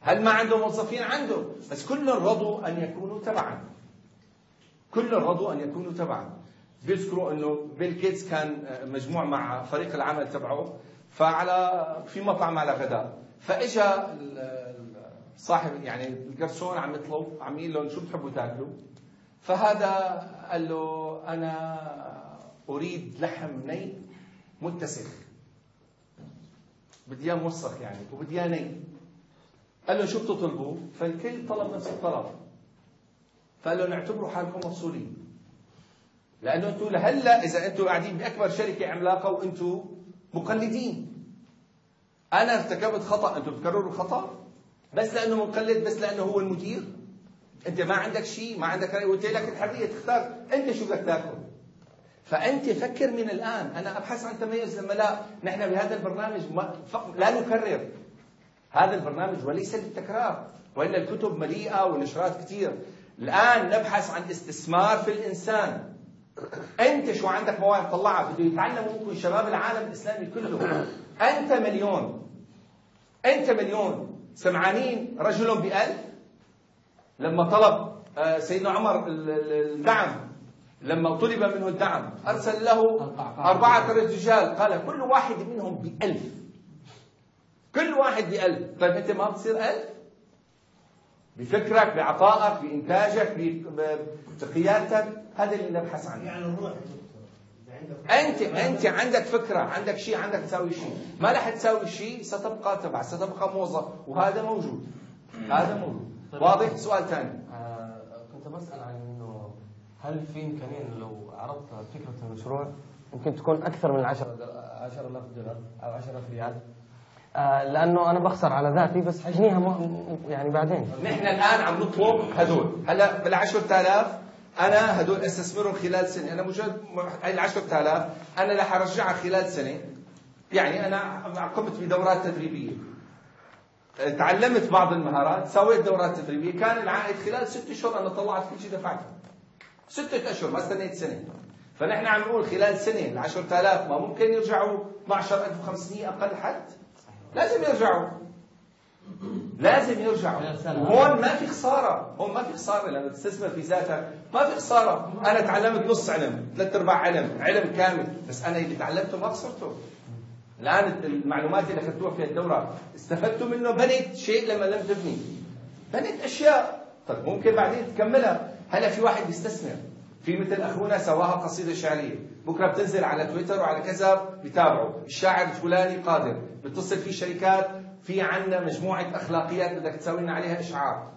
[SPEAKER 1] هل ما عنده موظفين؟ عنده بس كلهم رضوا أن يكونوا تبعا. كلهم رضوا أن يكونوا تبعا. بيذكروا إنه بيل كيتس كان مجموع مع فريق العمل تبعه. فعلى في مطعم على غداء. فإجا صاحب يعني الجرسون عم يطلب عم يقول لهم شو بتحبوا تاكلوا؟ فهذا قال له أنا أريد لحم ني متسخ. بدي إياه موسخ يعني وبدي إياه ني. قال له شو بتطلبوا؟ فالكل طلب نفس الطلب. فقال له اعتبروا حالكم مفصولين. لأنه أنتم لهلا إذا أنتم قاعدين بأكبر شركة عملاقة وأنتم مقلدين. أنا ارتكبت خطأ أنتم بتكرروا الخطأ؟ بس لأنه مقلد بس لأنه هو المدير. أنت ما عندك شيء ما عندك رأي. قلت لك الحرية تختار. أنت شو بدك تاكل؟ فأنت فكر من الآن. أنا أبحث عن تميز. لا نحن بهذا البرنامج ما لا نكرر. هذا البرنامج وليس للتكرار وإلا الكتب مليئة ونشرات كثير. الآن نبحث عن استثمار في الإنسان. أنت شو عندك مواهب طلعها؟ بده يتعلموا منكم شباب العالم الإسلامي كله. أنت مليون. أنت مليون. سمعانين رجل بألف لما طلب آه، سيدنا عمر الدعم لما طلب منه الدعم أرسل له أربعة رجال. قال كل واحد منهم بألف. كل واحد بألف. طيب أنت ما بتصير ألف؟ بفكرك بعطائك بإنتاجك بقيادتك. هذا اللي نبحث عنه. يعني الروح أنت أنت عندك فكرة عندك شيء عندك تساوي شيء. ما رح تساوي شيء ستبقى تبع ستبقى موظف وهذا موجود. هذا موجود. طيب. واضح؟ سؤال ثاني.
[SPEAKER 8] آه كنت بسأل عن إنه هل في إمكانية لو عرضت فكرة المشروع ممكن تكون أكثر من 10 10000 دولار أو 10000 ريال؟ آه لأنه أنا بخسر على ذاتي بس حجنيها يعني بعدين.
[SPEAKER 1] نحن الآن عم نطلب هدول. هلا بال 10000 أنا هدول أستثمرهم خلال سنة. أنا مجرد ال 10000 أنا رح أرجعها خلال سنة. يعني أنا قمت بدورات تدريبية. تعلمت بعض المهارات سويت دورات تدريبية. كان العائد خلال ست أشهر أنا طلعت كل شيء دفعته. ستة أشهر ما استنيت سنة. فنحن عم نقول خلال سنة ال 10000 ما ممكن يرجعوا 12500 أقل حد. لازم يرجعوا. لازم يرجعوا. هون ما في خسارة. هون ما في خسارة لما تستثمر في ذاتك. ما في خساره أنا تعلمت نص علم ثلاث أرباع علم علم كامل بس أنا اللي تعلمته ما خسرته الآن المعلومات اللي أخذتوها في الدورة استفدتوا منه بنيت شيء لما لم تبني. بنيت أشياء. طيب ممكن بعدين تكملها. هلا في واحد بيستثمر في مثل أخونا سواها قصيدة شعرية. بكرة بتنزل على تويتر وعلى كذا بتابعوا الشاعر الفلاني قادر. بتصل في شركات في عندنا مجموعة أخلاقيات بدك تسوي لنا عليها إشعار.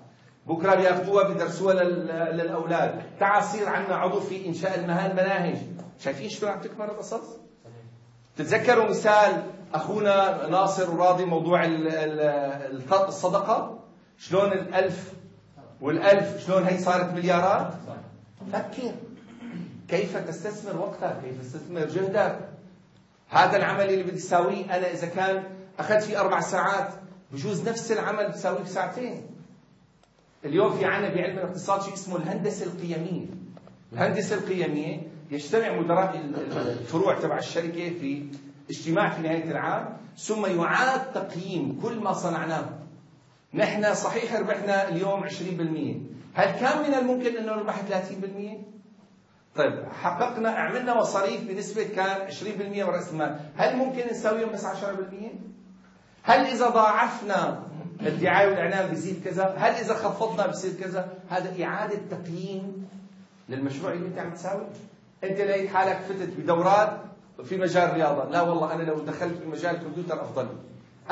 [SPEAKER 1] بكرة بياخذوها بدرسوها للأولاد. تعال صير عندنا عضو في إنشاء المهام مناهج شايفين شلون عم تكبر القصص تتذكروا مثال أخونا ناصر وراضي موضوع الصدقة؟ شلون الألف والألف شلون هي صارت مليارات؟ فكر. كيف تستثمر وقتك؟ كيف تستثمر جهدك هذا العمل اللي بدي أساويه أنا إذا كان أخذت فيه أربع ساعات بجوز نفس العمل بساويه في ساعتين اليوم في عنا بعلم الاقتصاد شيء اسمه الهندسة القيمية. الهندسة القيمية يجتمع مدراء الفروع تبع الشركة في اجتماع في نهاية العام ثم يعاد تقييم كل ما صنعناه. نحن صحيح ربحنا اليوم 20% هل كان من الممكن أنه نربح 30%؟ طيب حققنا عملنا مصاريف بنسبة كان 20% من رأس المال. هل ممكن نساويهم بس 10% هل إذا ضاعفنا الدعاية والإعلان بيزيد كذا. هل إذا خفضنا بصير كذا؟ هذا إعادة تقييم للمشروع اللي أنت عم تساوي. أنت لقيت حالك فتت بدورات في مجال الرياضة لا والله أنا لو دخلت في مجال الكمبيوتر أفضل لي.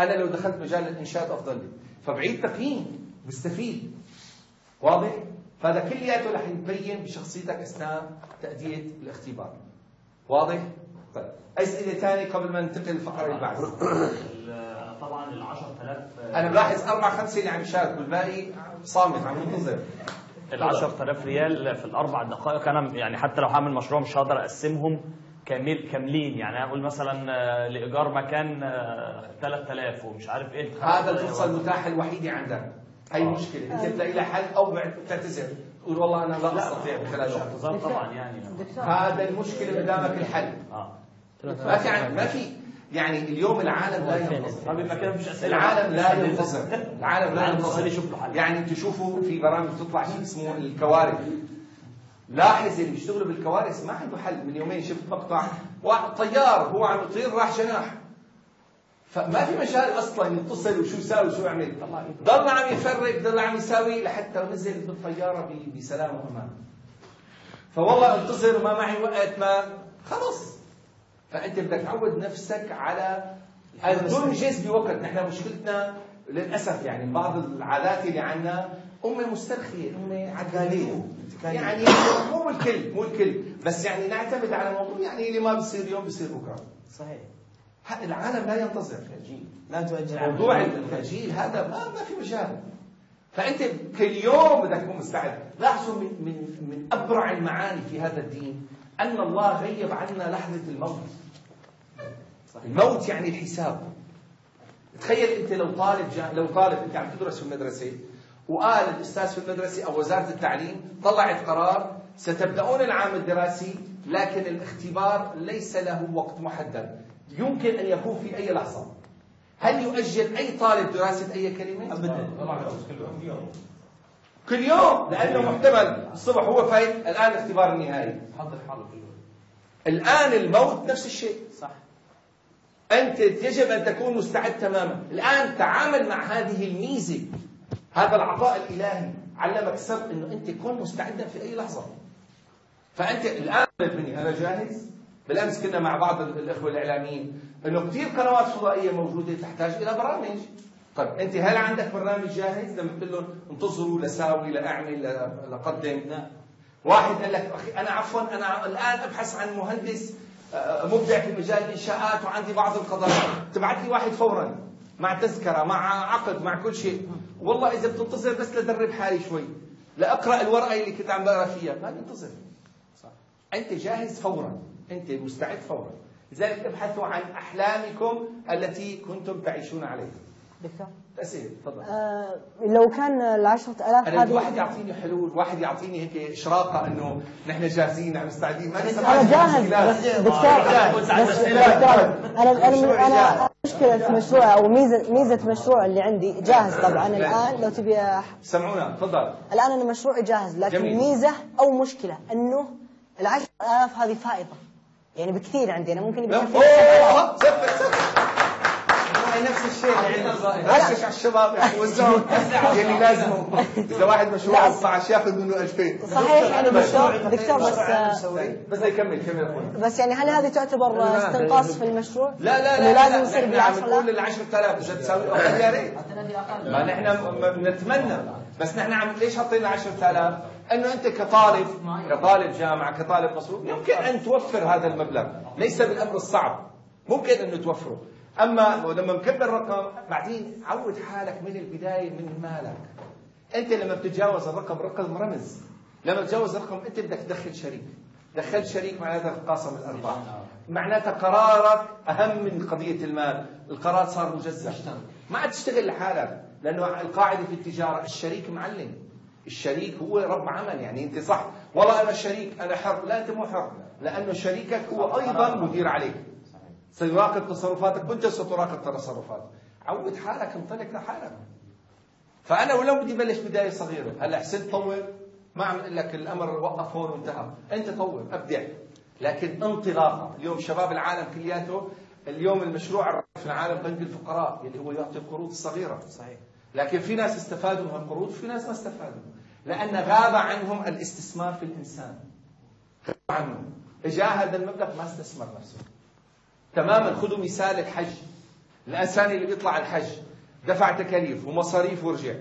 [SPEAKER 1] أنا لو دخلت مجال الإنشاء أفضل لي. فبعيد تقييم بستفيد واضح؟ فهذا كلياته رح يبين بشخصيتك أثناء تأدية الاختبار. واضح؟ طيب. أسئلة ثانية قبل ما ننتقل للفقره اللي بعد
[SPEAKER 5] طبعا ال 10000
[SPEAKER 1] أنا بلاحظ أربع خمسه اللي عم يشاركوا الباقي صامت عم ينتظر.
[SPEAKER 5] ال 10000 ريال في الأربع دقائق. أنا يعني حتى لو هعمل مشروع مش هقدر أقسمهم كامل كاملين. يعني أقول مثلا آه، لإيجار مكان آه، 3000 ومش عارف إيه.
[SPEAKER 1] هذا الفرصه المتاحة الوحيدة عندك. هي مشكلة. انت بتلاقي لها حل أو بتعتذر تقول والله أنا لا أستطيع بخلال وقت
[SPEAKER 5] اعتذار طبعا يعني.
[SPEAKER 1] هذا المشكلة قدامك الحل.
[SPEAKER 5] آه.
[SPEAKER 1] ما في ما في يعني اليوم العالم لا
[SPEAKER 5] كده مفيش أسئلة.
[SPEAKER 1] العالم لا ينتظر العالم لا
[SPEAKER 5] حل.
[SPEAKER 1] يعني تشوفوا في برامج تطلع شيء اسمه الكوارث. لاحظ اللي بيشتغلوا بالكوارث ما عنده حل. من يومين شفت مقطع طيار هو عم يطير راح جناح فما في مجال أصلا يتصل وشو يساوي وشو يعمل. ضل عم يفرق ضل عم يساوي لحتى نزل بالطياره بسلام وأمان. فوالله انتظر ما معي وقت ما خلص فأنت بدك تعود نفسك على ان تنجز بوقت. نحن مشكلتنا للأسف يعني بعض العادات اللي عندنا أمة مسترخية أمة عدالية يعني مو الكل مو الكل. بس يعني نعتمد على الموضوع يعني اللي ما بصير اليوم بصير بكرة.
[SPEAKER 8] صحيح.
[SPEAKER 1] العالم لا ينتظر.
[SPEAKER 8] لا تؤجل.
[SPEAKER 1] موضوع التأجيل هذا ما ما في مجال. فأنت كل يوم بدك تكون مستعد. لاحظوا من من من أبرع المعاني في هذا الدين. أن الله غيب عنا لحظة الموت. الموت يعني الحساب. تخيل أنت لو طالب جا لو طالب أنت عم تدرس في المدرسة وقال الأستاذ في المدرسة أو وزارة التعليم طلعت قرار ستبدأون العام الدراسي لكن الاختبار ليس له وقت محدد. يمكن أن يكون في أي لحظة. هل يؤجل أي طالب دراسة أي كلمة؟ أبدا. كل يوم. لأنه محتمل. الصبح هو فايت الآن الاختبار النهائي.
[SPEAKER 8] حضر حاله كله
[SPEAKER 1] الآن الموت نفس الشيء.
[SPEAKER 8] صح.
[SPEAKER 1] أنت يجب أن تكون مستعد تماما. الآن تعامل مع هذه الميزة. هذا العطاء الإلهي علمك سر أنه أنت كن مستعدا في أي لحظة. فأنت الآن مني أنا جاهز. بالأمس كنا مع بعض الإخوة الإعلاميين. أنه كثير قنوات فضائية موجودة تحتاج إلى برامج. طيب أنت هل عندك برنامج جاهز؟ لما قلت لهم انتظروا لساوي لأعمل ل- لقدم لا. واحد قال لك أخي أنا عفوا أنا الآن أبحث عن مهندس مبدع في مجال الإنشاءات وعندي بعض القضايا تبعت لي واحد فورا مع تذكرة مع عقد مع كل شيء. والله إذا بتنتظر بس لدرب حالي شوي. لأقرأ الورقة اللي كنت عم بقرأ فيها. ما بنتظر أنت جاهز فورا. أنت مستعد فورا. لذلك ابحثوا عن أحلامكم التي كنتم تعيشون عليها.
[SPEAKER 9] دكتور؟
[SPEAKER 1] أسئلة تفضل.
[SPEAKER 9] آه لو كان العشرة آلاف
[SPEAKER 1] أنا بدي واحد
[SPEAKER 9] هذه
[SPEAKER 1] يعطيني حلول واحد يعطيني هيك إشراقة أنه نحن جاهزين نحن مستعدين. ما ما
[SPEAKER 9] جاهز. بس دكتور أنا أنا أنا مشكلة. مشروع أو ميزة ميزة مشروع اللي عندي جاهز طبعا الآن لو تبي
[SPEAKER 1] سمعونا تفضل.
[SPEAKER 9] الآن أنا مشروعي جاهز لكن
[SPEAKER 1] جميل.
[SPEAKER 9] ميزة أو مشكلة إنه العشرة آلاف هذه فائضة. يعني بكثير عندي أنا ممكن يبقى
[SPEAKER 1] نفس الشيء. رشش على الشباب يعني وزعوا يلي لازمه إذا واحد مشروع 15 ياخذ منه 2000
[SPEAKER 9] صحيح يعني دكتور دكتور بس
[SPEAKER 1] بس يكمل كمل أخوي
[SPEAKER 9] بس يعني هل هذه تعتبر استنقاص في المشروع؟
[SPEAKER 1] لا لا لا
[SPEAKER 9] لازم
[SPEAKER 1] لا،
[SPEAKER 9] يصير
[SPEAKER 1] نحن عم نقول؟ لل 10000 اذا تساوي أقل يا ريت. ما نحن بنتمنى بس نحن عم ليش حاطين 10000 إنه أنت كطالب كطالب جامعة كطالب مصروف يمكن أن توفر هذا المبلغ. ليس بالأمر الصعب. ممكن انه توفره. أما لما مكبر رقم بعدين عود حالك من البداية من مالك. أنت لما بتتجاوز الرقم رقم رمز. لما تتجاوز الرقم أنت بدك تدخل شريك. دخلت شريك معناتها تقاسم الأرباح. معناتها قرارك أهم من قضية المال. القرار صار مجزأ. ما عاد تشتغل لحالك لأنه القاعدة في التجارة الشريك معلم. الشريك هو رب عمل يعني أنت صح. والله أنا شريك أنا حر. لا أنت مو حر. لأنه شريكك هو أيضا مدير عليك. سيراقب تصرفاتك وانت ستراقب تصرفاته عود حالك انطلق لحالك. فأنا ولو بدي بلش بداية صغيرة هلأ حسنت طور ما عم أقول لك الأمر وقف هون وانتهى. أنت طور أبدع. لكن انطلاقه اليوم شباب العالم كلياته اليوم المشروع في العالم بنك الفقراء اللي هو يعطي القروض الصغيره صحيح. لكن في ناس استفادوا من القروض وفي ناس ما استفادوا. لأن غاب عنهم الاستثمار في الإنسان. غاب عنهم. اجاه هذا المبلغ ما استثمر نفسه. تماما. خذوا مثال الحج الانسان اللي بيطلع الحج دفع تكاليف ومصاريف ورجع.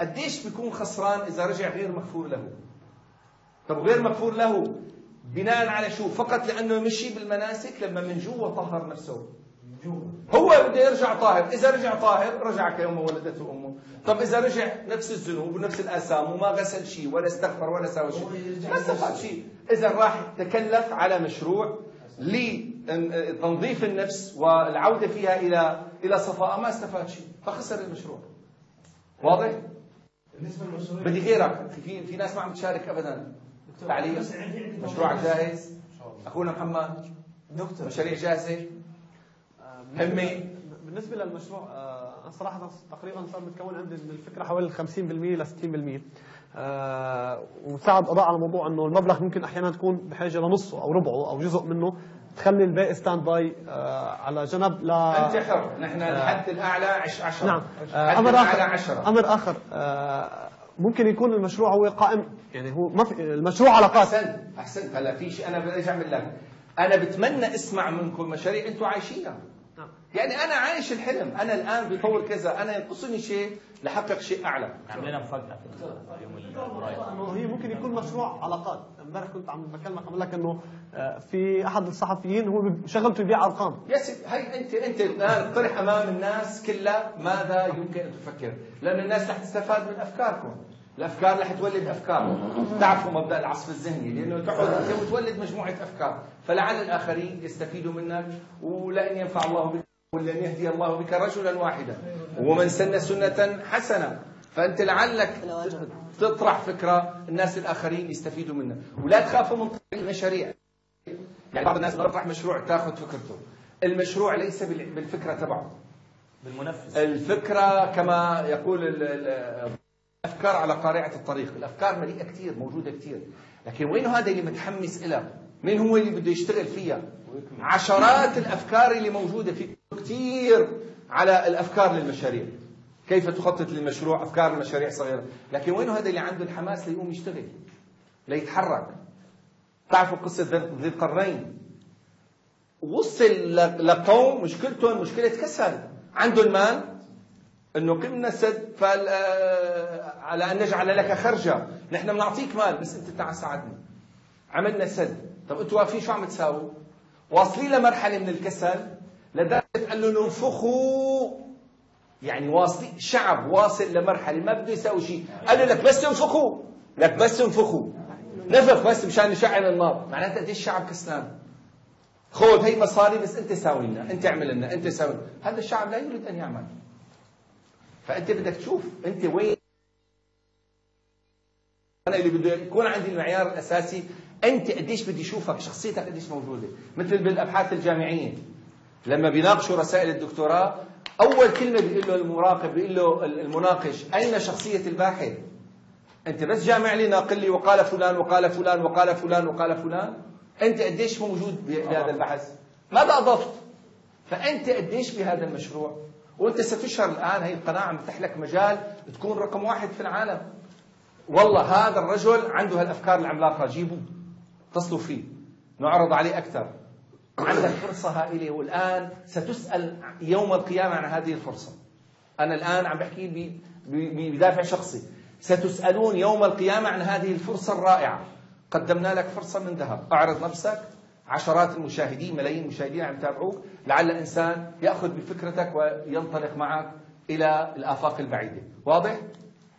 [SPEAKER 1] قديش بيكون خسران إذا رجع غير مغفور له؟ طب غير مغفور له بناء على شو؟ فقط لأنه مشي بالمناسك لما من جوا طهر نفسه. هو بده يرجع طاهر. إذا رجع طاهر رجع كيوم ولدته أمه. طب إذا رجع نفس الذنوب ونفس الآثام وما غسل شيء ولا استغفر ولا سوى شيء ما استفاد شيء. إذا راح تكلف على مشروع لتنظيف النفس والعودة فيها إلى إلى صفاء. ما استفاد شيء فخسر المشروع. واضح؟
[SPEAKER 2] بالنسبة للمشروع.
[SPEAKER 1] بدي غيرك. في في, ناس ما عم تشارك ابدا. تعليق مشروعك جاهز؟ أخونا محمد.
[SPEAKER 3] دكتور.
[SPEAKER 1] مشاريع جاهزة؟ همي.
[SPEAKER 3] بالنسبة للمشروع آه، أنا صراحة تقريبا صار متكون عندي من الفكرة حوالي 50% ل 60% آه، وساعد على موضوع إنه المبلغ ممكن أحيانا تكون بحاجة لنصه أو ربعه أو جزء منه. تخلي الباقي standby آه، على جنب ل
[SPEAKER 1] انت حر نحن الحد الأعلى 10
[SPEAKER 3] نعم. آه،
[SPEAKER 1] أمر
[SPEAKER 3] آخر.
[SPEAKER 1] 10
[SPEAKER 3] أمر آخر آه، ممكن يكون المشروع هو قائم يعني هو ما في المشروع علاقات
[SPEAKER 1] احسنت احسنت هلا في شيء أنا بدي أعمل لك. أنا بتمنى أسمع منكم مشاريع أنتم عايشينها.
[SPEAKER 3] نعم.
[SPEAKER 1] يعني أنا عايش الحلم. أنا الآن بطور كذا. أنا ينقصني شيء. لحقق شيء اعلى
[SPEAKER 5] عاملين مفاجأة. القريب
[SPEAKER 3] انه هي ممكن يكون مشروع علاقات. امبارح كنت عم بكلمك عم لك إنه آه، في أحد الصحفيين هو شغلته يبيع أرقام.
[SPEAKER 1] يا سيدي هي أنت أنت الان اقترح أمام الناس كلها ماذا يمكن أن تفكر. لأن الناس رح تستفاد من أفكاركم. الأفكار رح تولد افكار تعرفوا مبدأ العصف الذهني لأنه تقعد أنت وتولد مجموعة أفكار. فلعل الآخرين يستفيدوا منك ولان ينفع الله بك. ولن يهدي الله بك رجلا واحدا. ومن سن سنة حسنة فأنت لعلك تطرح فكرة الناس الآخرين يستفيدوا منها. ولا تخافوا من طرح المشاريع. يعني بعض الناس بتطرح مشروع تاخذ فكرته. المشروع ليس بال- بالفكرة تبعه.
[SPEAKER 5] بالمنفذ.
[SPEAKER 1] الفكرة كما يقول ال- ال- الأفكار على قارعة الطريق. الأفكار مليئة كثير موجودة كثير لكن وين هذا اللي متحمس لها مين هو اللي بده يشتغل فيها؟ عشرات الأفكار اللي موجودة في كثير على الأفكار للمشاريع. كيف تخطط للمشروع؟ أفكار المشاريع صغيرة. لكن وين هذا اللي عنده الحماس ليقوم يشتغل ليتحرك؟ تعرفوا قصة ذي القرنين؟ وصل لقوم مشكلتهم مشكلة كسل عنده المال إنه قمنا سد فال آه، على أن نجعل لك خرجا نحن بنعطيك مال بس أنت تعال ساعدنا عملنا سد. طب أنتوا واقفين شو عم تساووا واصلين لمرحلة من الكسل لدرجة قال له انفخوا يعني واصلين شعب واصل لمرحلة ما بده يساوي شيء. قال لك بس انفخوا لك بس انفخوا نفخ بس مشان نشعل النار. معناتها قديش الشعب كسلان. خذ هي مصاري بس انت ساوي لنا. انت اعمل لنا. انت ساوي. هذا الشعب لا يريد أن يعمل. فأنت بدك تشوف أنت وين. أنا اللي بده يكون عندي المعيار الأساسي. أنت قديش بدي أشوفك شخصيتك قديش موجودة. مثل بالأبحاث الجامعية. لما بيناقشوا رسائل الدكتوراه أول كلمة بيقول له المراقب بيقول له المناقش أين شخصية الباحث؟ أنت بس جامع لي ناقل لي وقال فلان وقال فلان وقال فلان وقال فلان. أنت قديش موجود بهذا البحث؟ ماذا أضفت؟ فأنت قديش بهذا المشروع؟ وأنت ستشهر الآن هي القناه عم تفتح لك مجال تكون رقم واحد في العالم. والله هذا الرجل عنده هالأفكار العملاقة جيبوه اتصلوا فيه نعرض عليه أكثر. عندك فرصة هائلة. والآن ستسأل يوم القيامة عن هذه الفرصة. أنا الآن عم بحكي بدافع شخصي. ستسألون يوم القيامة عن هذه الفرصة الرائعة. قدمنا لك فرصة من ذهب. أعرض نفسك. عشرات المشاهدين ملايين المشاهدين عم يتابعوك. لعل إنسان يأخذ بفكرتك وينطلق معك إلى الآفاق البعيدة. واضح؟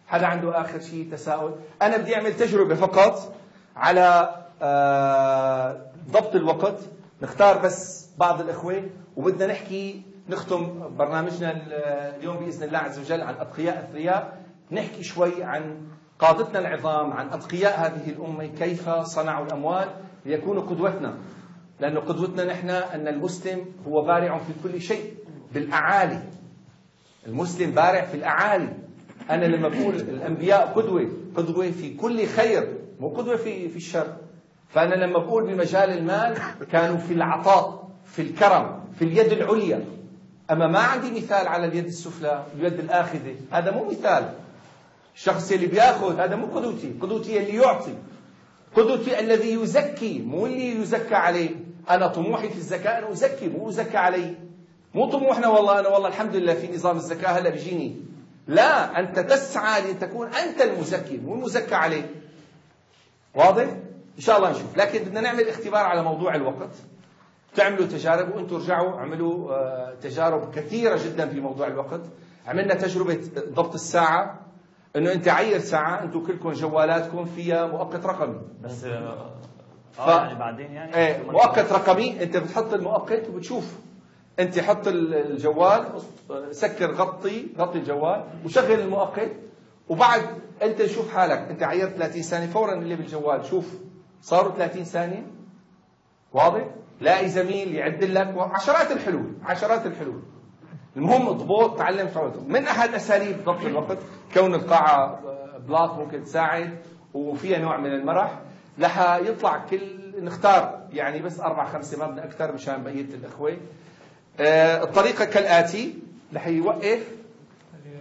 [SPEAKER 1] حدا عنده آخر شيء تساؤل؟ أنا بدي أعمل تجربة فقط على آه، ضبط الوقت. نختار بس بعض الإخوة وبدنا نحكي نختم برنامجنا ال- اليوم بإذن الله عز وجل عن أتقياء اثرياء نحكي شوي عن قادتنا العظام عن أتقياء هذه الأمة كيف صنعوا الأموال ليكونوا قدوتنا. لأن قدوتنا نحن أن المسلم هو بارع في كل شيء بالأعالي. المسلم بارع في الأعالي. أنا لما بقول الأنبياء قدوة قدوة في كل خير مو قدوة في في الشر. فأنا لما بقول بمجال المال كانوا في العطاء في الكرم في اليد العليا. أما ما عندي مثال على اليد السفلى اليد الآخذة هذا مو مثال. الشخص اللي بيأخذ هذا مو قدوتي. قدوتي اللي يعطي. قدوتي الذي يزكي مو اللي يزكى عليه. أنا طموحي في الزكاة أنا أزكي مو ازكى علي. مو طموحنا والله أنا والله الحمد لله في نظام الزكاة هلا بيجيني. لا أنت تسعى لتكون أنت المزكي مو المزكى عليك واضح؟ إن شاء الله نشوف. لكن بدنا نعمل اختبار على موضوع الوقت. تعملوا تجارب وأنتم ارجعوا اعملوا آه، تجارب كثيرة جدا في موضوع الوقت. عملنا تجربة ضبط الساعة إنه أنت عير ساعة أنتم كلكم جوالاتكم فيها مؤقت رقمي.
[SPEAKER 5] بس آه
[SPEAKER 1] ف-
[SPEAKER 5] آه، يعني بعدين يعني؟
[SPEAKER 1] إيه مؤقت رقمي أنت بتحط المؤقت وبتشوف. أنت حط ال- الجوال سكر غطي غطي الجوال وشغل المؤقت. وبعد أنت شوف حالك. أنت عيرت 30 ثانية فورا اللي بالجوال شوف. صاروا 30 ثانية. واضح؟ لاقي زميل يعدل لك عشرات الحلول عشرات الحلول. المهم اضبط تعلم شغلته من أحد أساليب ضبط الوقت؟ كون القاعة بلاط ممكن تساعد وفيها نوع من المرح. لح يطلع كل نختار يعني بس أربع خمسة ما بدنا أكثر مشان بقية الأخوة. آه، الطريقة كالآتي رح يوقف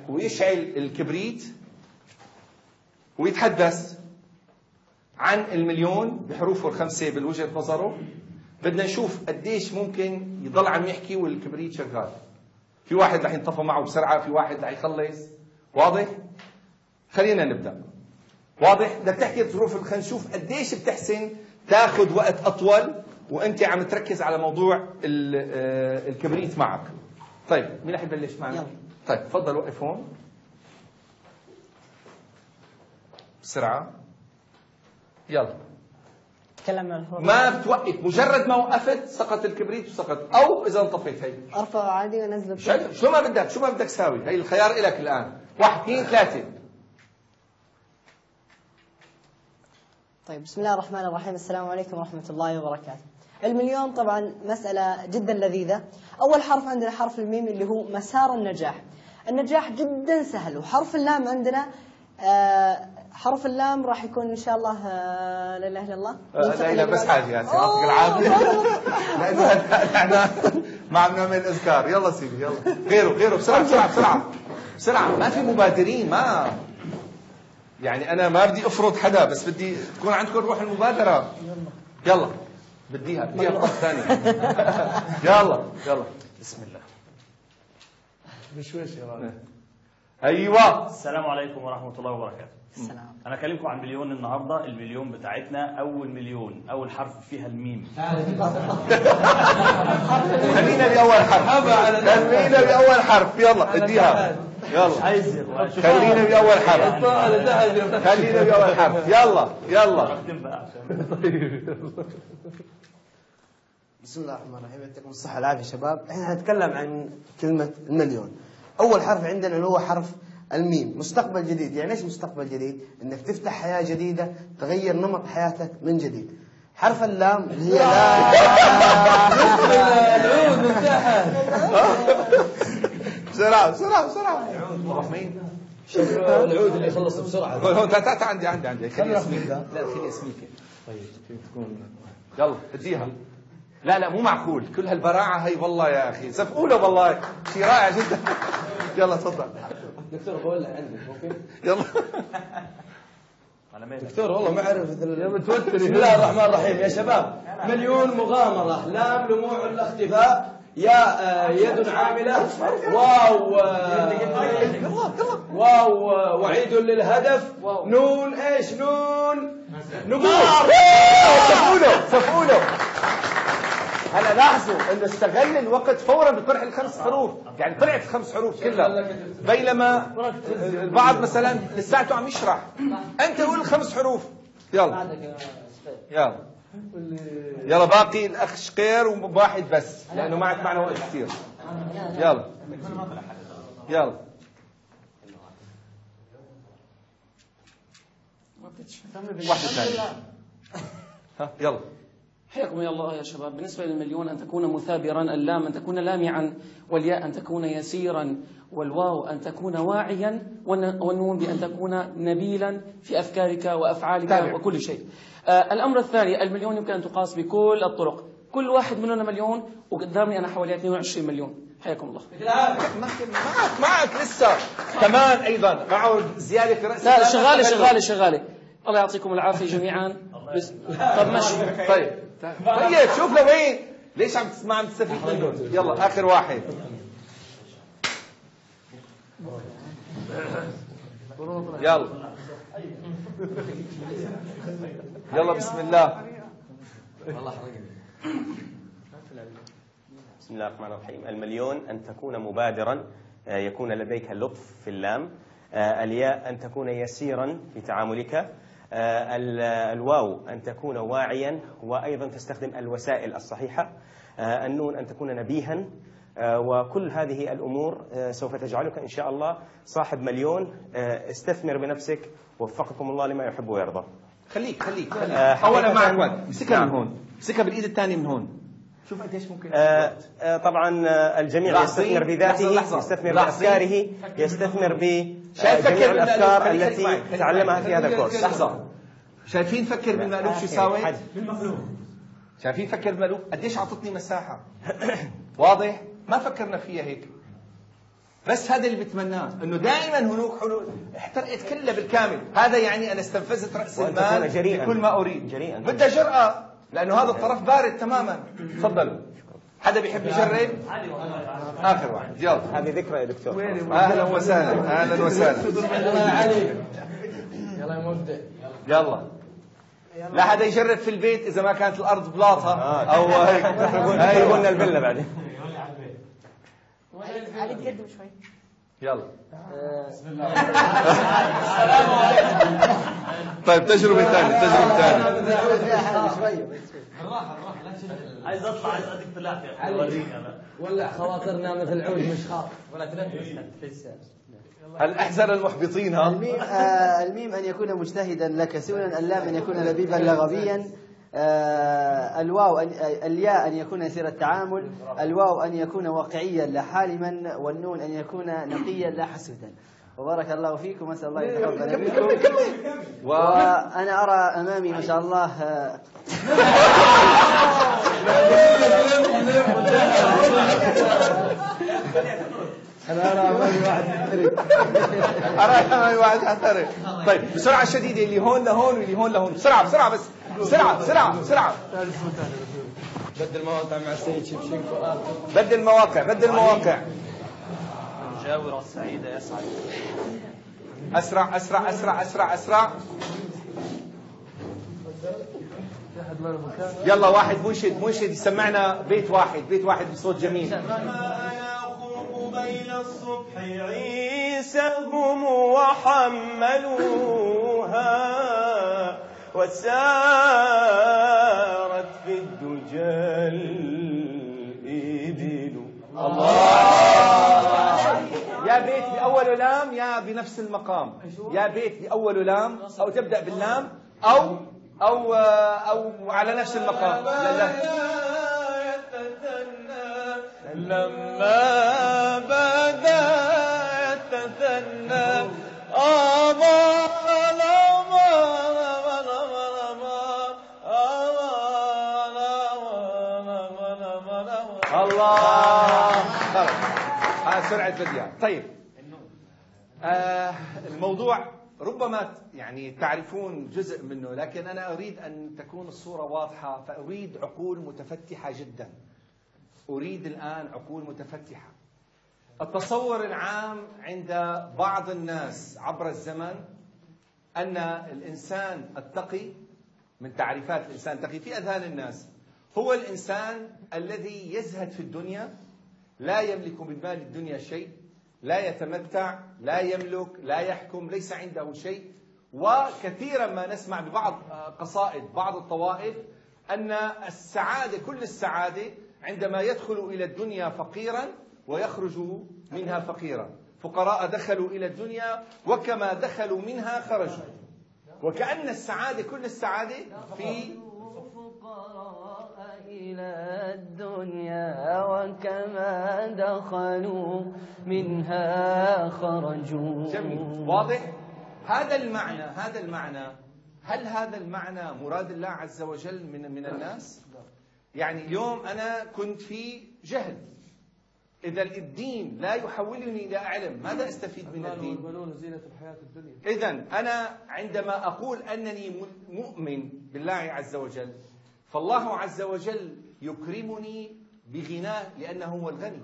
[SPEAKER 1] ويشعل الكبريت ويتحدث. عن المليون بحروفه الخمسة بالوجهة نظره. بدنا نشوف قديش ممكن يضل عم يحكي والكبريت شغال. في واحد رح ينطفى معه بسرعة في واحد رح يخلص. واضح؟ خلينا نبدأ. واضح؟ بدك تحكي ظروف خلينا نشوف قديش بتحسن تاخذ وقت أطول وأنت عم تركز على موضوع آه، الكبريت معك. طيب مين رح يبلش معنا؟
[SPEAKER 9] يلا.
[SPEAKER 1] طيب تفضل وقف هون. بسرعة. يلا. ما بتوقف مجرد ما وقفت سقط الكبريت وسقط أو إذا انطفيت هي.
[SPEAKER 9] ارفعه عادي وانزله
[SPEAKER 1] شو شو ما بدك شو ما بدك تساوي هي الخيار لك الآن. واحد اثنين ثلاثة.
[SPEAKER 9] طيب بسم الله الرحمن الرحيم. السلام عليكم ورحمة الله وبركاته. المليون طبعا مسألة جدا لذيذة. أول حرف عندنا حرف الميم اللي هو مسار النجاح. النجاح جدا سهل. وحرف اللام عندنا آه حرف اللام راح يكون إن شاء الله آه لا إله إلا الله.
[SPEAKER 1] لا لا بس حاجة يعني يعطيك العافية. لأنه إحنا ما عم نعمل أذكار. يلا سيدي يلا. غيره غيره بسرعة بسرعة بسرعة. بسرعة. ما في مبادرين ما. يعني أنا ما بدي أفرض حدا بس بدي تكون عندكم روح المبادرة. يلا. بديها بديها مرة ثانية. يلا يلا.
[SPEAKER 5] بسم الله.
[SPEAKER 4] بشويش يا راجل
[SPEAKER 1] أيوه.
[SPEAKER 5] السلام عليكم ورحمة الله وبركاته.
[SPEAKER 9] السلام.
[SPEAKER 5] أنا أكلمكم عن مليون النهارده المليون بتاعتنا أول مليون أول حرف فيها الميم.
[SPEAKER 1] خلينا بأول حرف. خلينا بأول حرف. يلا اديها. يلا.
[SPEAKER 5] عايز
[SPEAKER 1] خلينا بأول حرف. خلينا بأول حرف. يلا يلا.
[SPEAKER 5] اختم بقى. عشان
[SPEAKER 10] بسم الله الرحمن الرحيم. يعطيكم الصحة والعافية شباب. إحنا هنتكلم عن كلمة المليون. أول حرف عندنا اللي هو حرف الميم. مستقبل جديد. يعني إيش مستقبل جديد؟ إنك تفتح حياة جديدة تغير نمط حياتك من جديد. حرف اللام اللي هي لا.
[SPEAKER 4] العود من تحت
[SPEAKER 1] بسرعة بسرعة بسرعة. روح مين؟
[SPEAKER 4] العود اللي يخلص بسرعة.
[SPEAKER 1] هون هون تعال تعال عندي عندي عندي. خلي اسميك. لا خلي اسميك. طيب تكون؟ يلا اديها. لا لا مو معقول. كل هالبراعة هي والله يا أخي سفقوا له والله. شيء رائع جدا. يلا تفضل.
[SPEAKER 4] دكتور بقول لك عندك ممكن
[SPEAKER 1] يلا.
[SPEAKER 4] دكتور والله ما أعرف يا متوتر. بسم الله الرحمن الرحيم. يا شباب مليون مغامرة لام لموع الاختفاء يا آه، يد عاملة. واو آه، واو آه، وعيد للهدف. نون إيش نون؟ نبوغ
[SPEAKER 1] سفقوا له هلا لاحظوا إنه استغل الوقت فورا بطرح الخمس حروف. يعني طلعت الخمس حروف كلها. بينما البعض مثلا لساته عم يشرح. أنت قول الخمس حروف. يلا. يلا. يلا باقي الأخ شقير وواحد بس لأنه ما عاد معنا وقت كثير يلا. يلا. واحدة ثانية. ها يلا.
[SPEAKER 11] حياكم يا الله يا شباب. بالنسبة للمليون أن تكون مثابرا اللام أن تكون لامعا والياء أن تكون يسيرا والواو أن تكون واعيا والن- والنون بأن تكون نبيلا في أفكارك وأفعالك
[SPEAKER 1] تابع.
[SPEAKER 11] وكل شيء. آه الأمر الثاني المليون يمكن أن تقاس بكل الطرق. كل واحد مننا مليون وقدامي أنا حوالي 22 مليون. حياكم الله.
[SPEAKER 1] معك معك لسه. كمان أيضا. معه زيادة في رأس
[SPEAKER 11] لا. شغالة شغالة شغالة. الله يعطيكم العافية جميعا. بس طب مشي
[SPEAKER 1] طيب. طيب شوف لوين ليش عم تسمع عم تستفيد؟ منه يلا آخر واحد. يلا. يلا بسم الله.
[SPEAKER 6] بسم الله الرحمن الرحيم. المليون أن تكون مبادرا آه، يكون لديك لطف في اللام آه، الياء أن تكون يسيرا في تعاملك الواو أن تكون واعيا وأيضا تستخدم الوسائل الصحيحة آه، النون أن تكون نبيها آه، وكل هذه الأمور آه، سوف تجعلك إن شاء الله صاحب مليون آه، استثمر بنفسك وفقكم الله لما يحب ويرضى
[SPEAKER 1] خليك خليك خليك
[SPEAKER 6] آه، حقيقة-
[SPEAKER 1] معك وقت امسكها من
[SPEAKER 6] نعم.
[SPEAKER 1] هون امسكها بالإيد الثانية من هون شوف قديش ممكن
[SPEAKER 6] آه، آه، طبعا آه، الجميع؟ يستثمر بذاته
[SPEAKER 1] لحظة،.
[SPEAKER 6] يستثمر؟ بأفكاره يستثمر
[SPEAKER 1] شايف بالمألوف؟ خليك معي،
[SPEAKER 6] التي تعلمها. في هذا الكورس
[SPEAKER 1] لحظة شايفين فكر بالمألوف شو يساوي؟
[SPEAKER 6] حد.
[SPEAKER 1] شايفين فكر بالمألوف قديش أعطتني مساحة واضح؟ ما فكرنا فيها هيك بس هذا اللي بتمناه إنه دائما هناك حلول احترقت كلها بالكامل هذا يعني أنا استنفذت
[SPEAKER 6] رأس
[SPEAKER 1] المال. بكل ما أريد
[SPEAKER 6] جريئاً.
[SPEAKER 1] بدها جرأة لأنه هذا الطرف بارد تماما تفضلوا حدا بيحب يجرب؟ آخر واحد. يلا.
[SPEAKER 6] هذه ذكرى يا دكتور.
[SPEAKER 1] أهلا وسهلا. أهلا وسهلا.
[SPEAKER 4] يلا يا مبدع.
[SPEAKER 1] يلا لا حدا يجرب في البيت إذا ما كانت الأرض بلاطة؟ آه. أو هيك
[SPEAKER 6] تحرقون الفيلا بعدين.
[SPEAKER 9] علي تقدم شوي.
[SPEAKER 1] يلا. بسم الله السلام عليكم طيب تجربة ثانية تجربة ثانية.
[SPEAKER 5] بالراحة بالراحة عايز أطلع عايز أديك طلعت يا أخي أوريك أنا.
[SPEAKER 4] ولع خواطرنا مثل عود مش خاف ولا تنفس
[SPEAKER 1] هل احذر المحبطين؟ ها؟
[SPEAKER 12] الميم آه الميم أن يكون مجتهدا لك سونا اللام أن يكون لبيبا لغبيا. آه الواو أن الياء أن يكون يسير التعامل. الواو أن يكون واقعيا لا حالما. والنون أن يكون نقيا لا حسودا. وبارك الله فيكم واسال الله يتقبل منكم. وأنا أرى أمامي ما شاء الله آه،
[SPEAKER 4] أنا أرى أمامي واحد يحترق.
[SPEAKER 1] أراك أمامي واحد حترك طيب بسرعة شديدة اللي هون لهون واللي هون لهون. بسرعة بسرعة بس. بسرعة بسرعة بسرعة.
[SPEAKER 4] بدل مواقع مع السيد فؤاد.
[SPEAKER 1] بدل مواقع بدل مواقع.
[SPEAKER 5] المجاورة السعيدة يسعد
[SPEAKER 1] أسرع أسرع أسرع أسرع أسرع. يلا واحد منشد منشد. يسمعنا بيت واحد بيت واحد بصوت جميل.
[SPEAKER 13] بين الصبح عيسى هم وحملوها وسارت في الدجى الإبل.
[SPEAKER 1] يا بيت بأول لام يا بنفس المقام. يا بيت بأول لام أو تبدأ باللام أو أو آه، أو على نفس المقام. لا لا.
[SPEAKER 13] لما بدا يتثنى أضاء
[SPEAKER 1] الله. سرعة بديع طيب. آه الموضوع ربما يعني تعرفون جزء منه لكن أنا أريد أن تكون الصورة واضحة فأريد عقول متفتحة جدا. أريد الآن عقول متفتحة. التصور العام عند بعض الناس عبر الزمن أن الإنسان التقي من تعريفات الإنسان التقي في أذهان الناس هو الإنسان الذي يزهد في الدنيا لا يملك من مال الدنيا شيء لا يتمتع لا يملك لا يحكم ليس عنده شيء. وكثيرا ما نسمع ببعض قصائد بعض الطوائف أن السعادة كل السعادة عندما يدخل إلى الدنيا فقيرا ويخرج منها فقيرا. فقراء دخلوا إلى الدنيا وكما دخلوا منها خرجوا. وكأن السعادة كل السعادة في
[SPEAKER 12] إلى الدنيا وكما دخلوا منها خرجوا.
[SPEAKER 1] جميل. واضح؟ هذا المعنى هذا المعنى هل هذا المعنى مراد الله عز وجل من من الناس؟ يعني اليوم أنا كنت في جهل. إذا الدين لا يحولني إلى علم ماذا أستفيد من الدين؟
[SPEAKER 2] والبنون زينة الحياة الدنيا.
[SPEAKER 1] إذا أنا عندما أقول أنني مؤمن بالله عز وجل فالله عز وجل يكرمني بغناه لأنه هو الغني.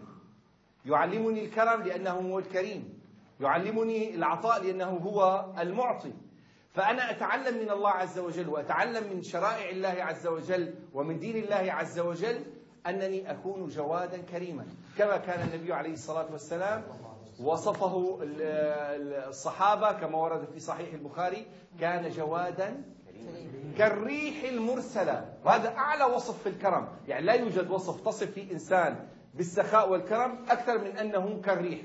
[SPEAKER 1] يعلمني الكرم لأنه هو الكريم. يعلمني العطاء لأنه هو المعطي. فأنا أتعلم من الله عز وجل وأتعلم من شرائع الله عز وجل ومن دين الله عز وجل أنني أكون جوادا كريما. كما كان النبي عليه الصلاة والسلام وصفه ال- ال- الصحابة كما ورد في صحيح البخاري كان جوادا كالريح المرسلة. وهذا أعلى وصف في الكرم. يعني لا يوجد وصف تصف فيه إنسان بالسخاء والكرم أكثر من أنه كالريح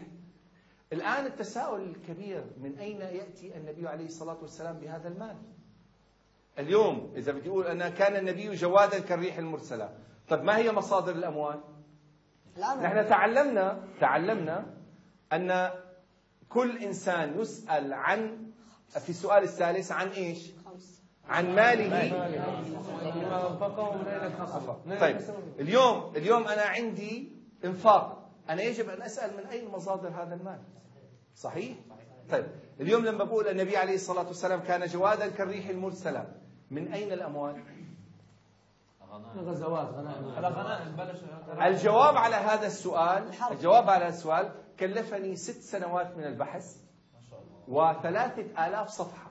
[SPEAKER 1] الآن التساؤل الكبير من أين يأتي النبي عليه الصلاة والسلام بهذا المال؟ اليوم إذا بدي أقول أن كان النبي جوادا كالريح المرسلة. طب ما هي مصادر الأموال؟ نحن تعلمنا تعلمنا أن كل إنسان يسأل عن في السؤال الثالث عن إيش؟ عن ماله. طيب. اليوم اليوم أنا عندي إنفاق. أنا يجب أن أسأل من أين مصادر هذا المال؟ صحيح؟ طيب. اليوم لما بقول النبي عليه الصلاة والسلام كان جوادا كالريح المرسلة. من أين الأموال؟
[SPEAKER 4] غزوات
[SPEAKER 1] الجواب على هذا السؤال الجواب على هذا السؤال كلفني ست سنوات من البحث وثلاثة آلاف صفحة.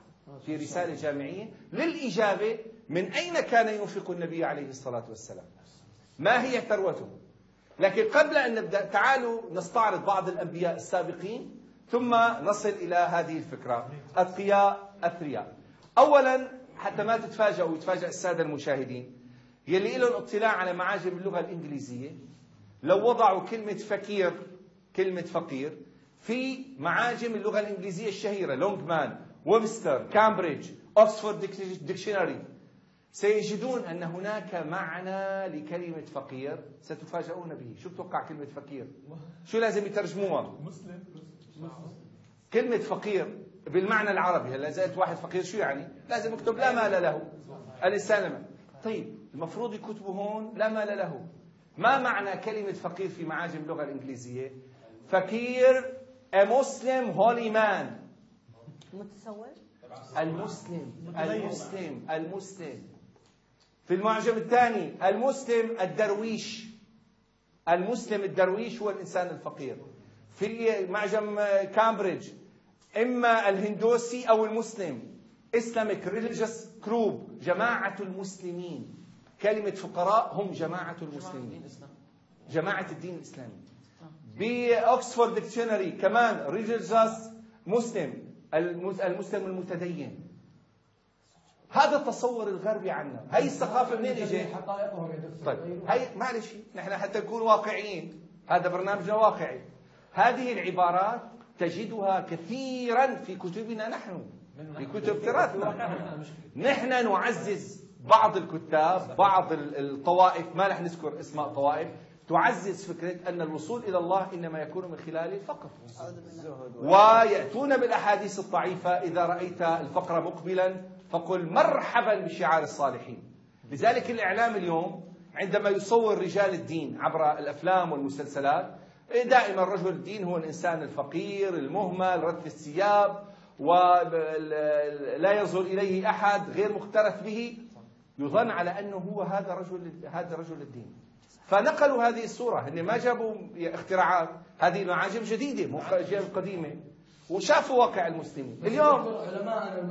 [SPEAKER 1] في رسالة جامعية للإجابة من أين كان ينفق النبي عليه الصلاة والسلام؟ ما هي ثروته؟ لكن قبل أن نبدأ تعالوا نستعرض بعض الأنبياء السابقين ثم نصل إلى هذه الفكرة أتقياء أثرياء. أولا حتى ما تتفاجئوا ويتفاجئ السادة المشاهدين يلي لهم اطلاع على معاجم اللغة الإنجليزية. لو وضعوا كلمة fakir كلمة فقير في معاجم اللغة الإنجليزية الشهيرة لونجمان ويبستر كامبريدج أكسفورد dictionary. سيجدون أن هناك معنى لكلمة فقير ستفاجؤون به. شو بتوقع كلمة فقير؟ شو لازم يترجموها؟
[SPEAKER 3] مسلم.
[SPEAKER 1] كلمة فقير بالمعنى العربي. هلا قلت واحد فقير شو يعني؟ لازم اكتب لا مال له. مال. طيب المفروض يكتبوا هون لا مال له. ما معنى كلمة فقير في معاجم اللغة الإنجليزية؟ فقير a Muslim holy man.
[SPEAKER 9] متسول
[SPEAKER 1] المسلم المسلم المسلم. في المعجم الثاني المسلم الدرويش. المسلم الدرويش هو الإنسان الفقير. في معجم كامبريدج إما الهندوسي أو المسلم. Islamic Religious Group جماعة المسلمين. كلمة فقراء هم جماعة المسلمين. جماعة الدين الإسلامي. بأكسفورد dictionary كمان religious Muslim. المسلم المتدين. هذا التصور الغربي عنا. هي الثقافة منين اجت؟
[SPEAKER 4] حقائقهم
[SPEAKER 1] طيب. هي معلش نحن حتى نكون واقعيين. هذا برنامجنا واقعي. هذه العبارات تجدها كثيرا في كتبنا نحن. في كتب تراثنا نحن نعزز بعض الكتاب بعض ال- الطوائف. ما رح نذكر اسماء طوائف تعزز فكرة أن الوصول إلى الله إنما يكون من خلال الفقر. ويأتون بالأحاديث الضعيفة إذا رأيت الفقر مقبلا فقل مرحبا بشعار الصالحين. لذلك الإعلام اليوم عندما يصور رجال الدين عبر الأفلام والمسلسلات دائما رجل الدين هو الإنسان الفقير المهمل رث الثياب ولا يصل إليه أحد غير مختلف به. يظن على أنه هو هذا رجل هذا رجل الدين. فنقلوا هذه الصورة هن ما جابوا اختراعات. هذه المعاجم جديدة مو قديمة. وشافوا واقع المسلمين. اليوم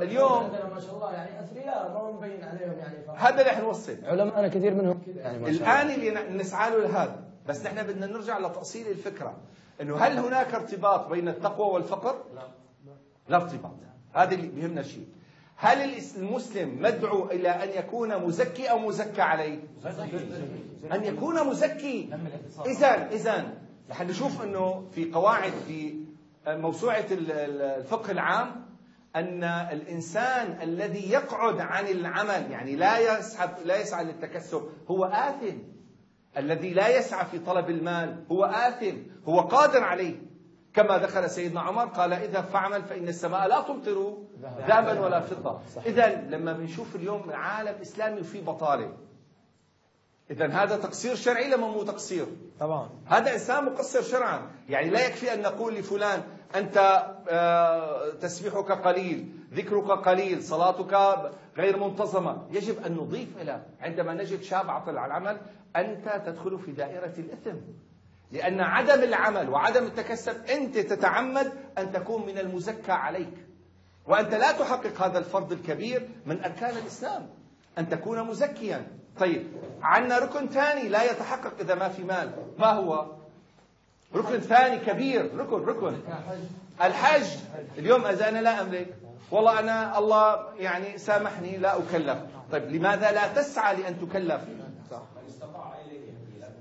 [SPEAKER 1] اليوم
[SPEAKER 4] عندنا ما شاء الله يعني أثرياء ما هو مبين عليهم يعني.
[SPEAKER 1] هذا اللي حنوصل
[SPEAKER 4] علماءنا كثير منهم. كذا. يعني ما شاء الله.
[SPEAKER 1] الآن اللي نسعى له لهذا. بس نحن بدنا نرجع لتأصيل الفكرة. إنه هل هناك ارتباط بين التقوى والفقر؟ لا. لا ارتباط. هذا اللي بيهمنا شيء. هل المسلم مدعو إلى أن يكون مزكي أو مزكى عليه؟ أن يكون مزكي. اذا اذا رح نشوف إنه في قواعد في ال- الفقه العام أن الإنسان الذي يقعد عن العمل يعني لا يسعى لا يسعى للتكسب هو آثم. الذي لا يسعى في طلب المال هو آثم هو قادر عليه. كما ذكر سيدنا عمر قال إذا فعمل فإن السماء لا تمطر ذهبا ولا فضة. إذا لما بنشوف اليوم عالم إسلامي وفي بطالة. إذا هذا تقصير شرعي لما مو تقصير؟
[SPEAKER 4] طبعا.
[SPEAKER 1] هذا إنسان مقصر شرعا. يعني لا يكفي أن نقول لفلان أنت آه، تسبيحك قليل ذكرك قليل صلاتك غير منتظمة. يجب أن نضيف إلى عندما نجد شاب عطل على العمل أنت تدخل في دائرة الإثم. لأن عدم العمل وعدم التكسب أنت تتعمد أن تكون من المزكى عليك. وأنت لا تحقق هذا الفرض الكبير من أركان الإسلام أن تكون مزكيا. طيب عندنا ركن ثاني لا يتحقق إذا ما في مال. ما هو؟ ركن ثاني كبير. ركن ركن. الحج. اليوم إذا أنا لا أملك. والله أنا الله يعني سامحني لا أكلف. طيب لماذا لا تسعى لأن تكلف؟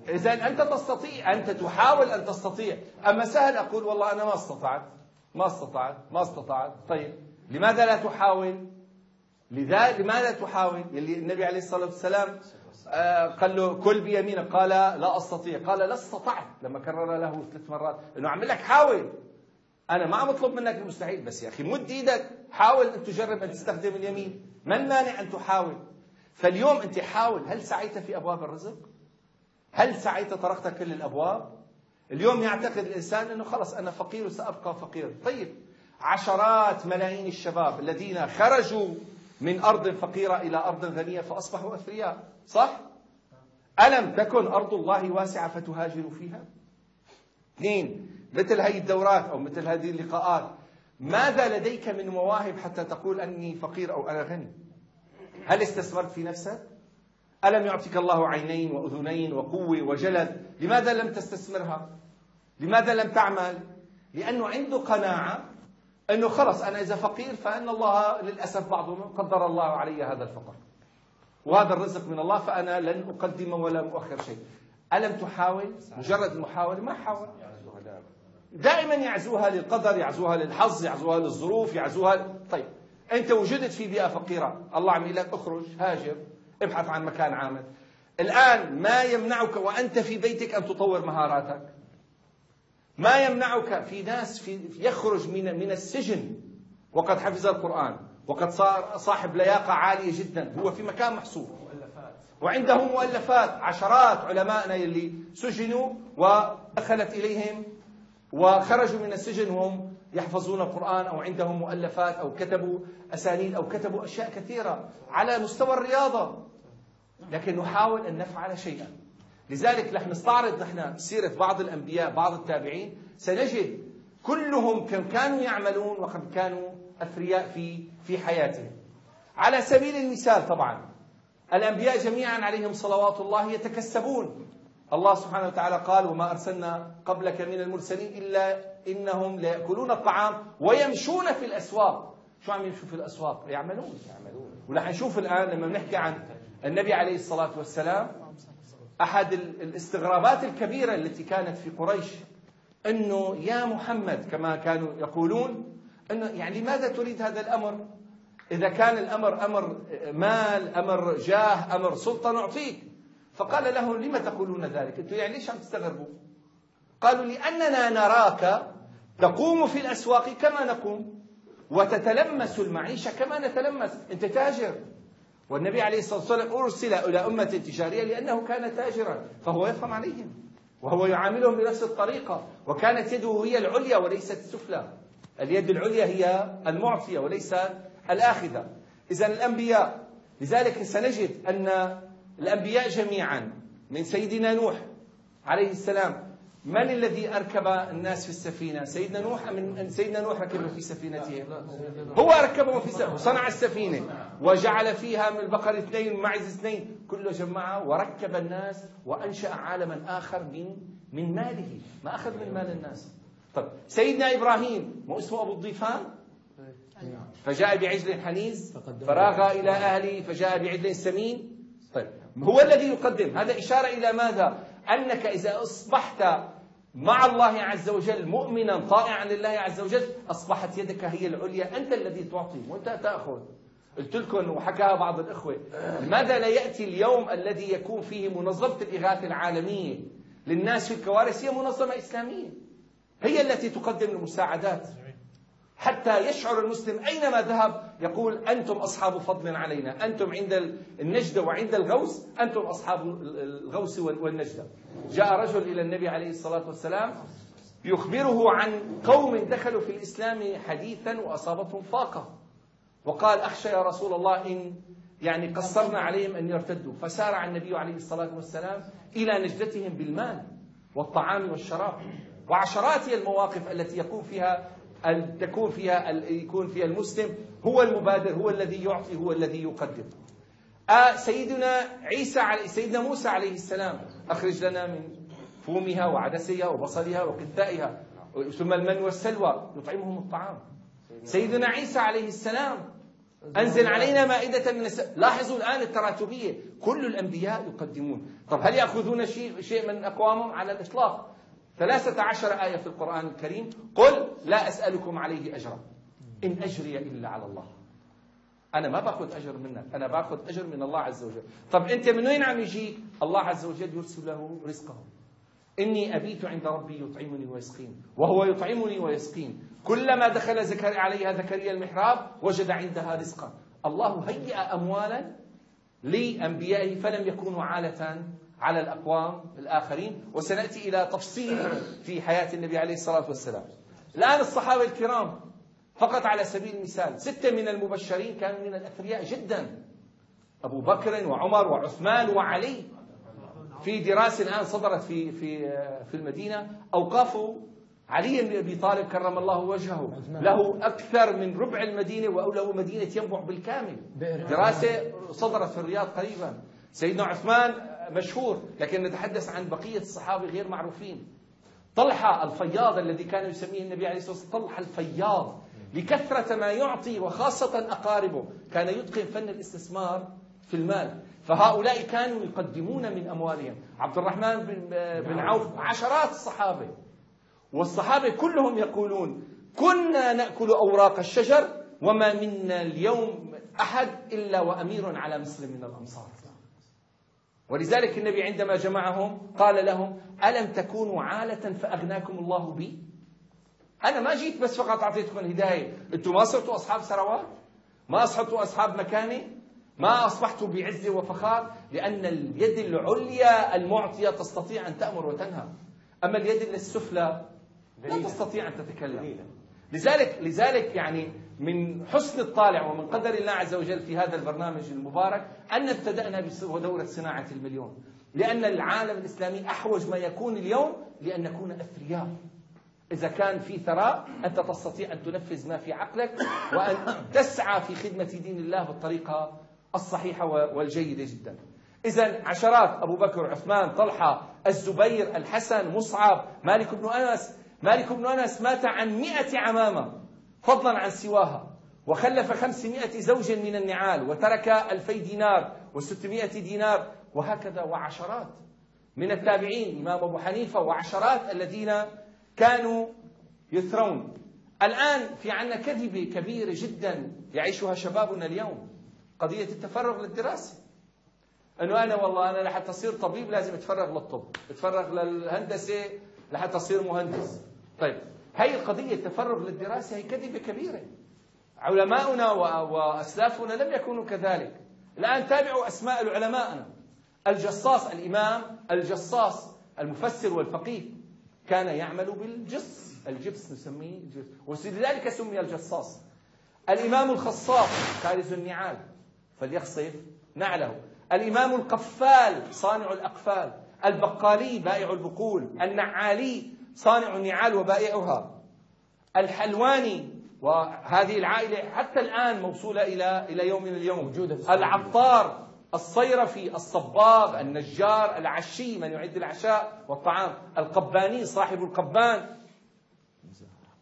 [SPEAKER 1] إذا أنت تستطيع أنت تحاول أن تستطيع. أما سهل أقول والله أنا ما استطعت ما استطعت ما استطعت. طيب لماذا لا تحاول؟ لذا لماذا تحاول؟ يلي النبي عليه الصلاة والسلام آه، قال له كل بيمينك. قال لا أستطيع. قال لا استطعت. لما كرر له ثلاث مرات إنه عم لك حاول. أنا ما عم اطلب منك المستحيل بس يا أخي مد إيدك. حاول أن تجرب أن تستخدم اليمين. ما المانع أن تحاول؟ فاليوم أنت حاول. هل سعيت في أبواب الرزق؟ هل سعيت طرقت كل الأبواب؟ اليوم يعتقد الإنسان إنه خلص أنا فقير وسأبقى فقير. طيب عشرات ملايين الشباب الذين خرجوا من أرض فقيرة إلى أرض غنية فأصبحوا أثرياء صح؟ ألم تكن أرض الله واسعة فتهاجروا فيها؟ اثنين مثل هذه الدورات أو مثل هذه اللقاءات ماذا لديك من مواهب حتى تقول أني فقير أو أنا غني؟ هل استثمرت في نفسك؟ ألم يعطيك الله عينين وأذنين وقوة وجلد؟ لماذا لم تستثمرها؟ لماذا لم تعمل؟ لأنه عنده قناعة إنه خلص أنا إذا فقير فإن الله للأسف بعضهم قدر الله علي هذا الفقر. وهذا الرزق من الله فأنا لن أقدم ولا مؤخر شيء. ألم تحاول؟ مجرد المحاوله ما حاول. دائما يعزوها للقدر يعزوها للحظ يعزوها للظروف يعزوها طيب أنت وجدت في بيئة فقيرة. الله عم لك أخرج هاجر. ابحث عن مكان عامل. الآن ما يمنعك وأنت في بيتك أن تطور مهاراتك. ما يمنعك في ناس في يخرج من من السجن. وقد حفظ القرآن. وقد صار صاحب لياقة عالية جدا. هو في مكان محصور. وعنده مؤلفات. عشرات علمائنا يلي سجنوا ودخلت إليهم وخرجوا من السجن وهم يحفظون القرآن أو عندهم مؤلفات أو كتبوا أسانيد أو كتبوا أشياء كثيرة على مستوى الرياضة. لكن نحاول أن نفعل شيئا. لذلك رح نستعرض نحن سيرة بعض الأنبياء بعض التابعين. سنجد كلهم كانوا يعملون وقد كانوا أثرياء في في حياتهم. على سبيل المثال طبعا الأنبياء جميعا عليهم صلوات الله يتكسبون. الله سبحانه وتعالى قال وما أرسلنا قبلك من المرسلين إلا إنهم ليأكلون الطعام ويمشون في الأسواق. شو عم يمشوا في الأسواق؟ يعملون. يعملون. ورح نشوف الآن لما بنحكي عن النبي عليه الصلاة والسلام أحد الاستغرابات الكبيرة التي كانت في قريش أنه يا محمد كما كانوا يقولون أنه يعني لماذا تريد هذا الأمر؟ إذا كان الأمر أمر مال أمر جاه أمر سلطة نعطيك. فقال له لما تقولون ذلك؟ أنتم يعني ليش عم تستغربوا؟ قالوا لأننا نراك تقوم في الأسواق كما نقوم وتتلمس المعيشة كما نتلمس. أنت تاجر. والنبي عليه الصلاة والسلام أرسل إلى أمة تجارية لأنه كان تاجرا فهو يفهم عليهم وهو يعاملهم بنفس الطريقة وكانت يده هي العليا وليست السفلى. اليد العليا هي المعطية وليس الآخذة. إذا الأنبياء لذلك سنجد أن الأنبياء جميعا من سيدنا نوح عليه السلام. من الذي أركب الناس في السفينة؟ سيدنا نوح من سيدنا نوح ركبهم في سفينته هو ركبهم في سفينة صنع السفينة وجعل فيها من البقر اثنين ومعز اثنين. كله جمعه وركب الناس وأنشأ عالما آخر من من ماله. ما أخذ من مال الناس. طيب سيدنا إبراهيم مو اسمه أبو الضيفان؟ فجاء بعجل حنيز فراغ إلى أهله فجاء بعجل سمين. طيب هو الذي يقدم. هذا إشارة إلى ماذا؟ أنك إذا أصبحت مع الله عز وجل مؤمنا طائعا لله عز وجل أصبحت يدك هي العليا أنت الذي تعطي وأنت تأخذ. قلت لكم وحكاها بعض الإخوة لماذا لا يأتي اليوم الذي يكون فيه منظمة الإغاثة العالمية للناس في الكوارث؟ هي منظمة إسلامية. هي التي تقدم المساعدات. حتى يشعر المسلم أينما ذهب يقول أنتم أصحاب فضل علينا أنتم عند النجدة وعند الغوث أنتم أصحاب الغوث والنجدة. جاء رجل إلى النبي عليه الصلاة والسلام يخبره عن قوم دخلوا في الإسلام حديثا وأصابتهم فاقة. وقال أخشى يا رسول الله إن يعني قصرنا عليهم أن يرتدوا. فسارع النبي عليه الصلاة والسلام إلى نجدتهم بالمال والطعام والشراب. وعشرات المواقف التي يقوم فيها تكون فيها يكون فيها المسلم هو المبادر هو الذي يعطي هو الذي يقدم. آه سيدنا عيسى علي سيدنا موسى عليه السلام أخرج لنا من فومها وعدسها وبصلها وقثائها ثم المن والسلوى يطعمهم الطعام. سيدنا عيسى عليه السلام أنزل علينا مائدة من السماء لاحظوا الآن التراتبية. كل الأنبياء يقدمون. طب هل يأخذون شيء, شيء من أقوامهم على الإطلاق؟ ثلاثة عشر آية في القرآن الكريم. قل لا أسألكم عليه أجرا. إن أجري إلا على الله. أنا ما باخذ أجر منك. أنا باخذ أجر من الله عز وجل. طب أنت من وين عم يجيك؟ الله عز وجل يرسل له رزقه. إني أبيت عند ربي يطعمني ويسقين. وهو يطعمني ويسقين. كلما دخل زكريا عليها زكريا المحراب وجد عندها رزقا. الله هيأ أموالا لأنبيائه فلم يكونوا عالة على الأقوام الآخرين وسنأتي إلى تفصيل في حياة النبي عليه الصلاة والسلام. الآن الصحابة الكرام فقط على سبيل المثال ستة من المبشرين كانوا من الأثرياء جدا. أبو بكر وعمر وعثمان وعلي. في دراسة الآن صدرت في في في المدينة أوقافوا علي بن أبي طالب كرم الله وجهه. له أكثر من ربع المدينة وله مدينة ينبع بالكامل. دراسة صدرت في الرياض قريبا. سيدنا عثمان مشهور لكن نتحدث عن بقية الصحابة غير معروفين. طلحه الفياض الذي كان يسميه النبي عليه الصلاة والسلام طلحه الفياض لكثرة ما يعطي وخاصة أقاربه. كان يتقن فن الاستثمار في المال. فهؤلاء كانوا يقدمون من أموالهم. عبد الرحمن بن بن عوف عشرات الصحابة. والصحابة كلهم يقولون كنا نأكل أوراق الشجر وما منا اليوم أحد إلا وأمير على مسلم من الأمصار ولذلك النبي عندما جمعهم قال لهم ألم تكونوا عالة فأغناكم الله بي؟ أنا ما جيت بس فقط أعطيتكم الهداية. أنتم ما صرتوا أصحاب ثروات؟ ما أصبحتوا أصحاب مكانة ما أصبحتوا بعزة وفخار؟ لأن اليد العليا المعطية تستطيع أن تأمر وتنهى. أما اليد السفلى لا تستطيع أن تتكلم. لذلك لذلك يعني من حسن الطالع ومن قدر الله عز وجل في هذا البرنامج المبارك أن ابتدأنا بدورة صناعة المليون. لأن العالم الإسلامي أحوج ما يكون اليوم لأن نكون أثرياء. إذا كان في ثراء أنت تستطيع أن تنفذ ما في عقلك وأن تسعى في خدمة دين الله بالطريقة الصحيحة والجيدة جدا. إذا عشرات أبو بكر عثمان طلحة الزبير الحسن مصعب مالك بن أنس. مالك بن أنس مات عن مئة عمامة. فضلا عن سواها. وخلف خمسمائة زوج من النعال وترك ألفي دينار وستمائة دينار وهكذا وعشرات من التابعين إمام أبو حنيفة وعشرات الذين كانوا يثرون. الآن في عنا كذبة كبيرة جدا يعيشها شبابنا اليوم. قضية التفرغ للدراسة. أنه أنا والله أنا لحتى أصير طبيب لازم أتفرغ للطب أتفرغ للهندسة لحتى أصير مهندس. طيب. هي القضية التفرغ للدراسة هي كذبة كبيرة. علماؤنا وأسلافنا لم يكونوا كذلك. الآن تابعوا أسماء العلماء. الجصاص الإمام الجصاص المفسر والفقيه كان يعمل بالجص. الجبس نسميه ولذلك سمي الجصاص. الإمام الخصاف كارز النعال فليخصف نعله. الإمام القفال صانع الأقفال. البقالي بائع البقول. النعالي صانع النعال وبائعها. الحلواني وهذه العائلة حتى الآن موصولة إلى إلى يومنا اليوم. موجودة العطار الصيرفي الصباغ النجار العشي من يعد العشاء والطعام. القباني صاحب القبان.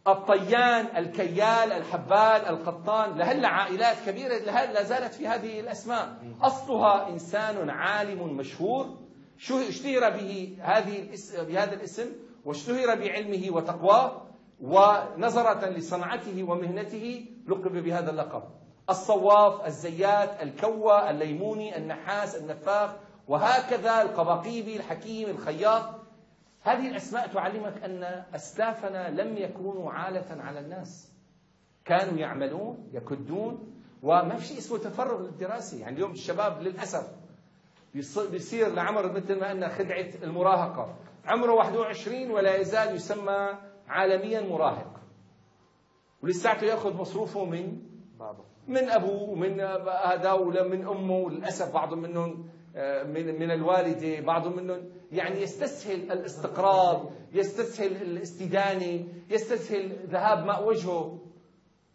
[SPEAKER 1] الطيان الكيال الحبال القطان. لهلا عائلات كبيرة لا زالت في هذه الأسماء. أصلها إنسان عالم مشهور. شو اشتهر به هذه بهذا الاسم واشتهر بعلمه وتقواه ونظرة لصنعته ومهنته لقب بهذا اللقب. الصواف الزيات الكوى الليموني النحاس النفاخ وهكذا القباقيبي الحكيم الخياط. هذه الأسماء تعلمك أن أسلافنا لم يكونوا عالة على الناس. كانوا يعملون يكدون وما في شيء اسمه تفرغ للدراسة. يعني اليوم الشباب للأسف بيصير لعمر مثل ما قلنا خدعة المراهقة. عمره 21 ولا يزال يسمى عالميا مراهق. ولساته يأخذ مصروفه من من أبوه ومن هذا ومن أمه للأسف بعضهم منهم آه، من من الوالدة بعضهم منهم يعني يستسهل الاستقراض يستسهل الاستدانة يستسهل ذهاب ماء وجهه.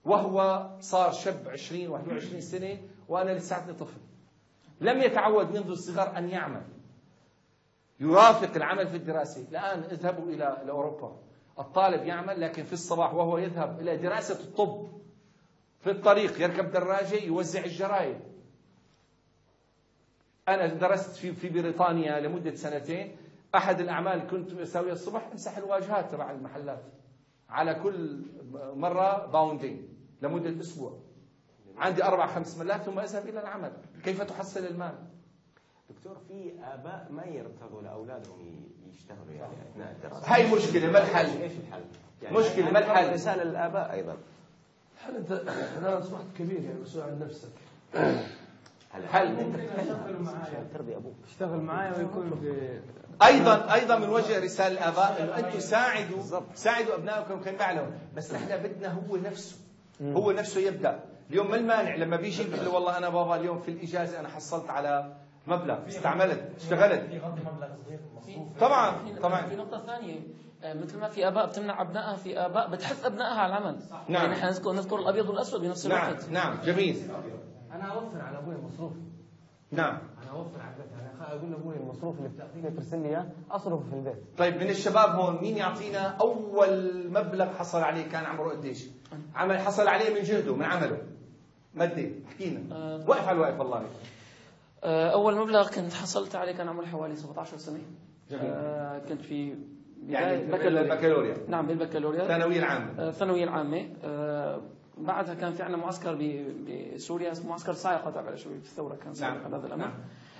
[SPEAKER 1] وهو صار شاب 20 21 سنة وأنا لساتني طفل. لم يتعود منذ الصغر أن يعمل. يرافق العمل في الدراسة. الآن اذهبوا إلى أوروبا. الطالب يعمل لكن في الصباح وهو يذهب إلى دراسة الطب. في الطريق يركب دراجة يوزع الجرائد أنا درست في في بريطانيا لمدة سنتين. أحد الأعمال كنت أسويها الصبح أمسح الواجهات تبع المحلات. على كل مرة باوندينج لمدة أسبوع. عندي أربع خمس ملات ثم أذهب إلى العمل. كيف تحصل المال؟
[SPEAKER 6] دكتور في آباء ما يرتضوا لاولادهم ي- يشتغلوا يعني أثناء الدراسة.
[SPEAKER 1] هاي مشكلة ما الحل؟
[SPEAKER 6] إيش الحل؟
[SPEAKER 1] مشكلة، ما الحل؟
[SPEAKER 6] رسالة للآباء أيضا.
[SPEAKER 4] هل أنت الان أصبحت كبير يعني مسؤول عن نفسك.
[SPEAKER 1] حل.
[SPEAKER 6] تربي أبوك.
[SPEAKER 2] اشتغل معايا ويكون في
[SPEAKER 1] أيضا أيضا من وجه رسالة الاباء إنه أنتم ساعدوا ساعدوا أبنائكم كما يعلموا بس نحن بدنا هو نفسه. هو نفسه يبدأ. اليوم ما المانع لما بيجي بيقول له والله أنا بابا اليوم في الإجازة أنا حصلت على مبلغ استعملت اشتغلت. طبعا طبعا.
[SPEAKER 11] في نقطة ثانية. آه، مثل ما في آباء بتمنع أبنائها في آباء بتحث أبنائها على العمل.
[SPEAKER 1] نعم.
[SPEAKER 11] يعني نحن نذكر نذكر الأبيض والأسود بنفس
[SPEAKER 1] نعم
[SPEAKER 11] الوقت.
[SPEAKER 1] نعم جميل.
[SPEAKER 8] أنا أوفر على أبوي مصروف.
[SPEAKER 1] نعم.
[SPEAKER 8] أنا أوفر على البيت. يعني أقول لأبوي المصروف اللي بتعطيني ترسل لي إياه اصرفه في البيت.
[SPEAKER 1] طيب من الشباب هون مين يعطينا أول مبلغ حصل عليه كان عمره قديش؟ عمل حصل عليه من جهده من عمله. مادي احكي لنا. وقف على الوقف والله.
[SPEAKER 11] آه، أول مبلغ كنت حصلت عليه كان عمري حوالي 17 سنة.
[SPEAKER 1] جميل.
[SPEAKER 11] آه، كنت في
[SPEAKER 1] يعني
[SPEAKER 11] بداية
[SPEAKER 1] بالبكالوريا.
[SPEAKER 11] نعم بالبكالوريا.
[SPEAKER 1] الثانوية العامة.
[SPEAKER 11] آه، الثانوية العامة. آه، بعدها كان في عندنا معسكر بسوريا اسمه معسكر صاعقة تابع لشباب الثورة كان سابقا هذا الأمر.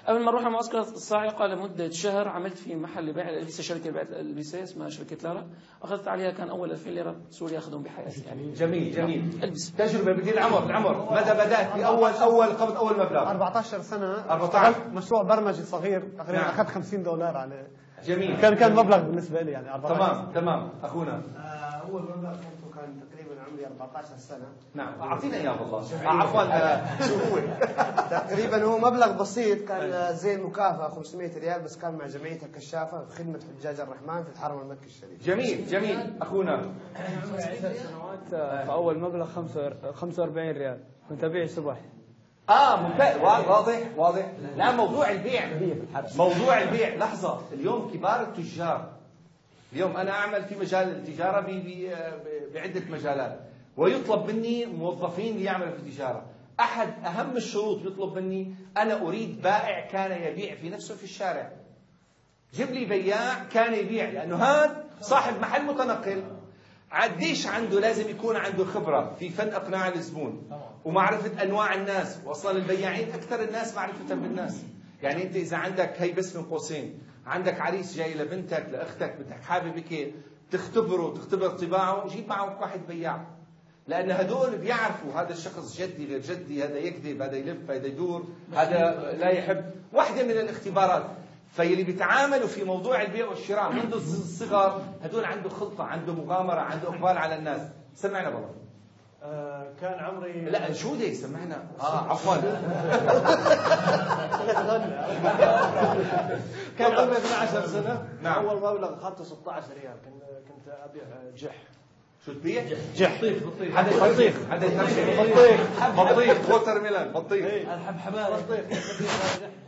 [SPEAKER 11] قبل ما أروح على معسكر الصاعقة لمدة شهر عملت في محل لبيع الالبسه شركة بيع الالبسه اسمها شركة لارا. أخذت عليها كان أول 2000 ليرة سوريا اخذهم بحياتي يعني.
[SPEAKER 1] جميل جميل.
[SPEAKER 11] ألبس.
[SPEAKER 1] تجربة بدي العمر العمر. متى بدأت باول أول قبض أول مبلغ؟
[SPEAKER 3] 14 سنة.
[SPEAKER 1] 14
[SPEAKER 3] اشتغلت مشروع برمجي صغير تقريبا
[SPEAKER 1] نعم.
[SPEAKER 3] اخذت 50 دولار عليه
[SPEAKER 1] جميل.
[SPEAKER 3] كان كان مبلغ بالنسبة لي يعني 14
[SPEAKER 1] تمام تمام. أخونا.
[SPEAKER 10] آه، أول مبلغ كان تقريبا عمري 14 سنة.
[SPEAKER 1] نعم. أعطينا إياه والله. آه، عفوا آه، شو هو
[SPEAKER 10] تقريبا هو مبلغ بسيط. كان آه، زي المكافاه 500 ريال بس كان مع جمعية الكشافة في خدمة حجاج الرحمن في الحرم المكي الشريف.
[SPEAKER 1] جميل جميل. أخونا.
[SPEAKER 2] عمري 10 سنوات آه، فأول مبلغ 45 ريال. كنت ابيع صبح
[SPEAKER 1] آه ممتاز. وا- واضح واضح. لا موضوع البيع موضوع البيع. لحظة. اليوم كبار التجار. اليوم أنا أعمل في مجال التجارة ب- ب- ب- بعدة مجالات. ويطلب مني موظفين ليعملوا في التجارة. أحد أهم الشروط يطلب مني أنا أريد بائع كان يبيع في نفسه في الشارع. جيب لي بياع كان يبيع لأنه هذا صاحب محل متنقل. عديش عنده لازم يكون عنده خبرة في فن إقناع الزبون. ومعرفة أنواع الناس واصلا البياعين أكثر الناس معرفه بالناس. يعني أنت إذا عندك هي بس من قوسين عندك عريس جاي لبنتك لأختك بدك حاببك تختبره تختبر طباعه جيب معك واحد بياع. لأن هدول بيعرفوا هذا الشخص جدي غير جدي هذا يكذب هذا يلف هذا يدور هذا لا يحب. واحدة من الاختبارات فيلي بيتعاملوا في موضوع البيع والشراء منذ الصغر هدول عنده خلطه عنده مغامرة عنده إقبال على الناس. سمعنا والله.
[SPEAKER 3] آه، كان عمري
[SPEAKER 1] لا شو دي سمعنا. آه عفوا.
[SPEAKER 3] كان عمري 12 سنة.
[SPEAKER 1] نعم.
[SPEAKER 3] أول مبلغ اخذته 16 ريال كنت كنت أبيع جح
[SPEAKER 1] شو تبيع؟
[SPEAKER 3] جح
[SPEAKER 1] بطيخ. بطيخ. هذا
[SPEAKER 3] بطيخ.
[SPEAKER 1] هذا يترجم
[SPEAKER 3] بطيخ.
[SPEAKER 1] بطيخ. ووتر ميلان بطيخ.
[SPEAKER 3] بطيخ.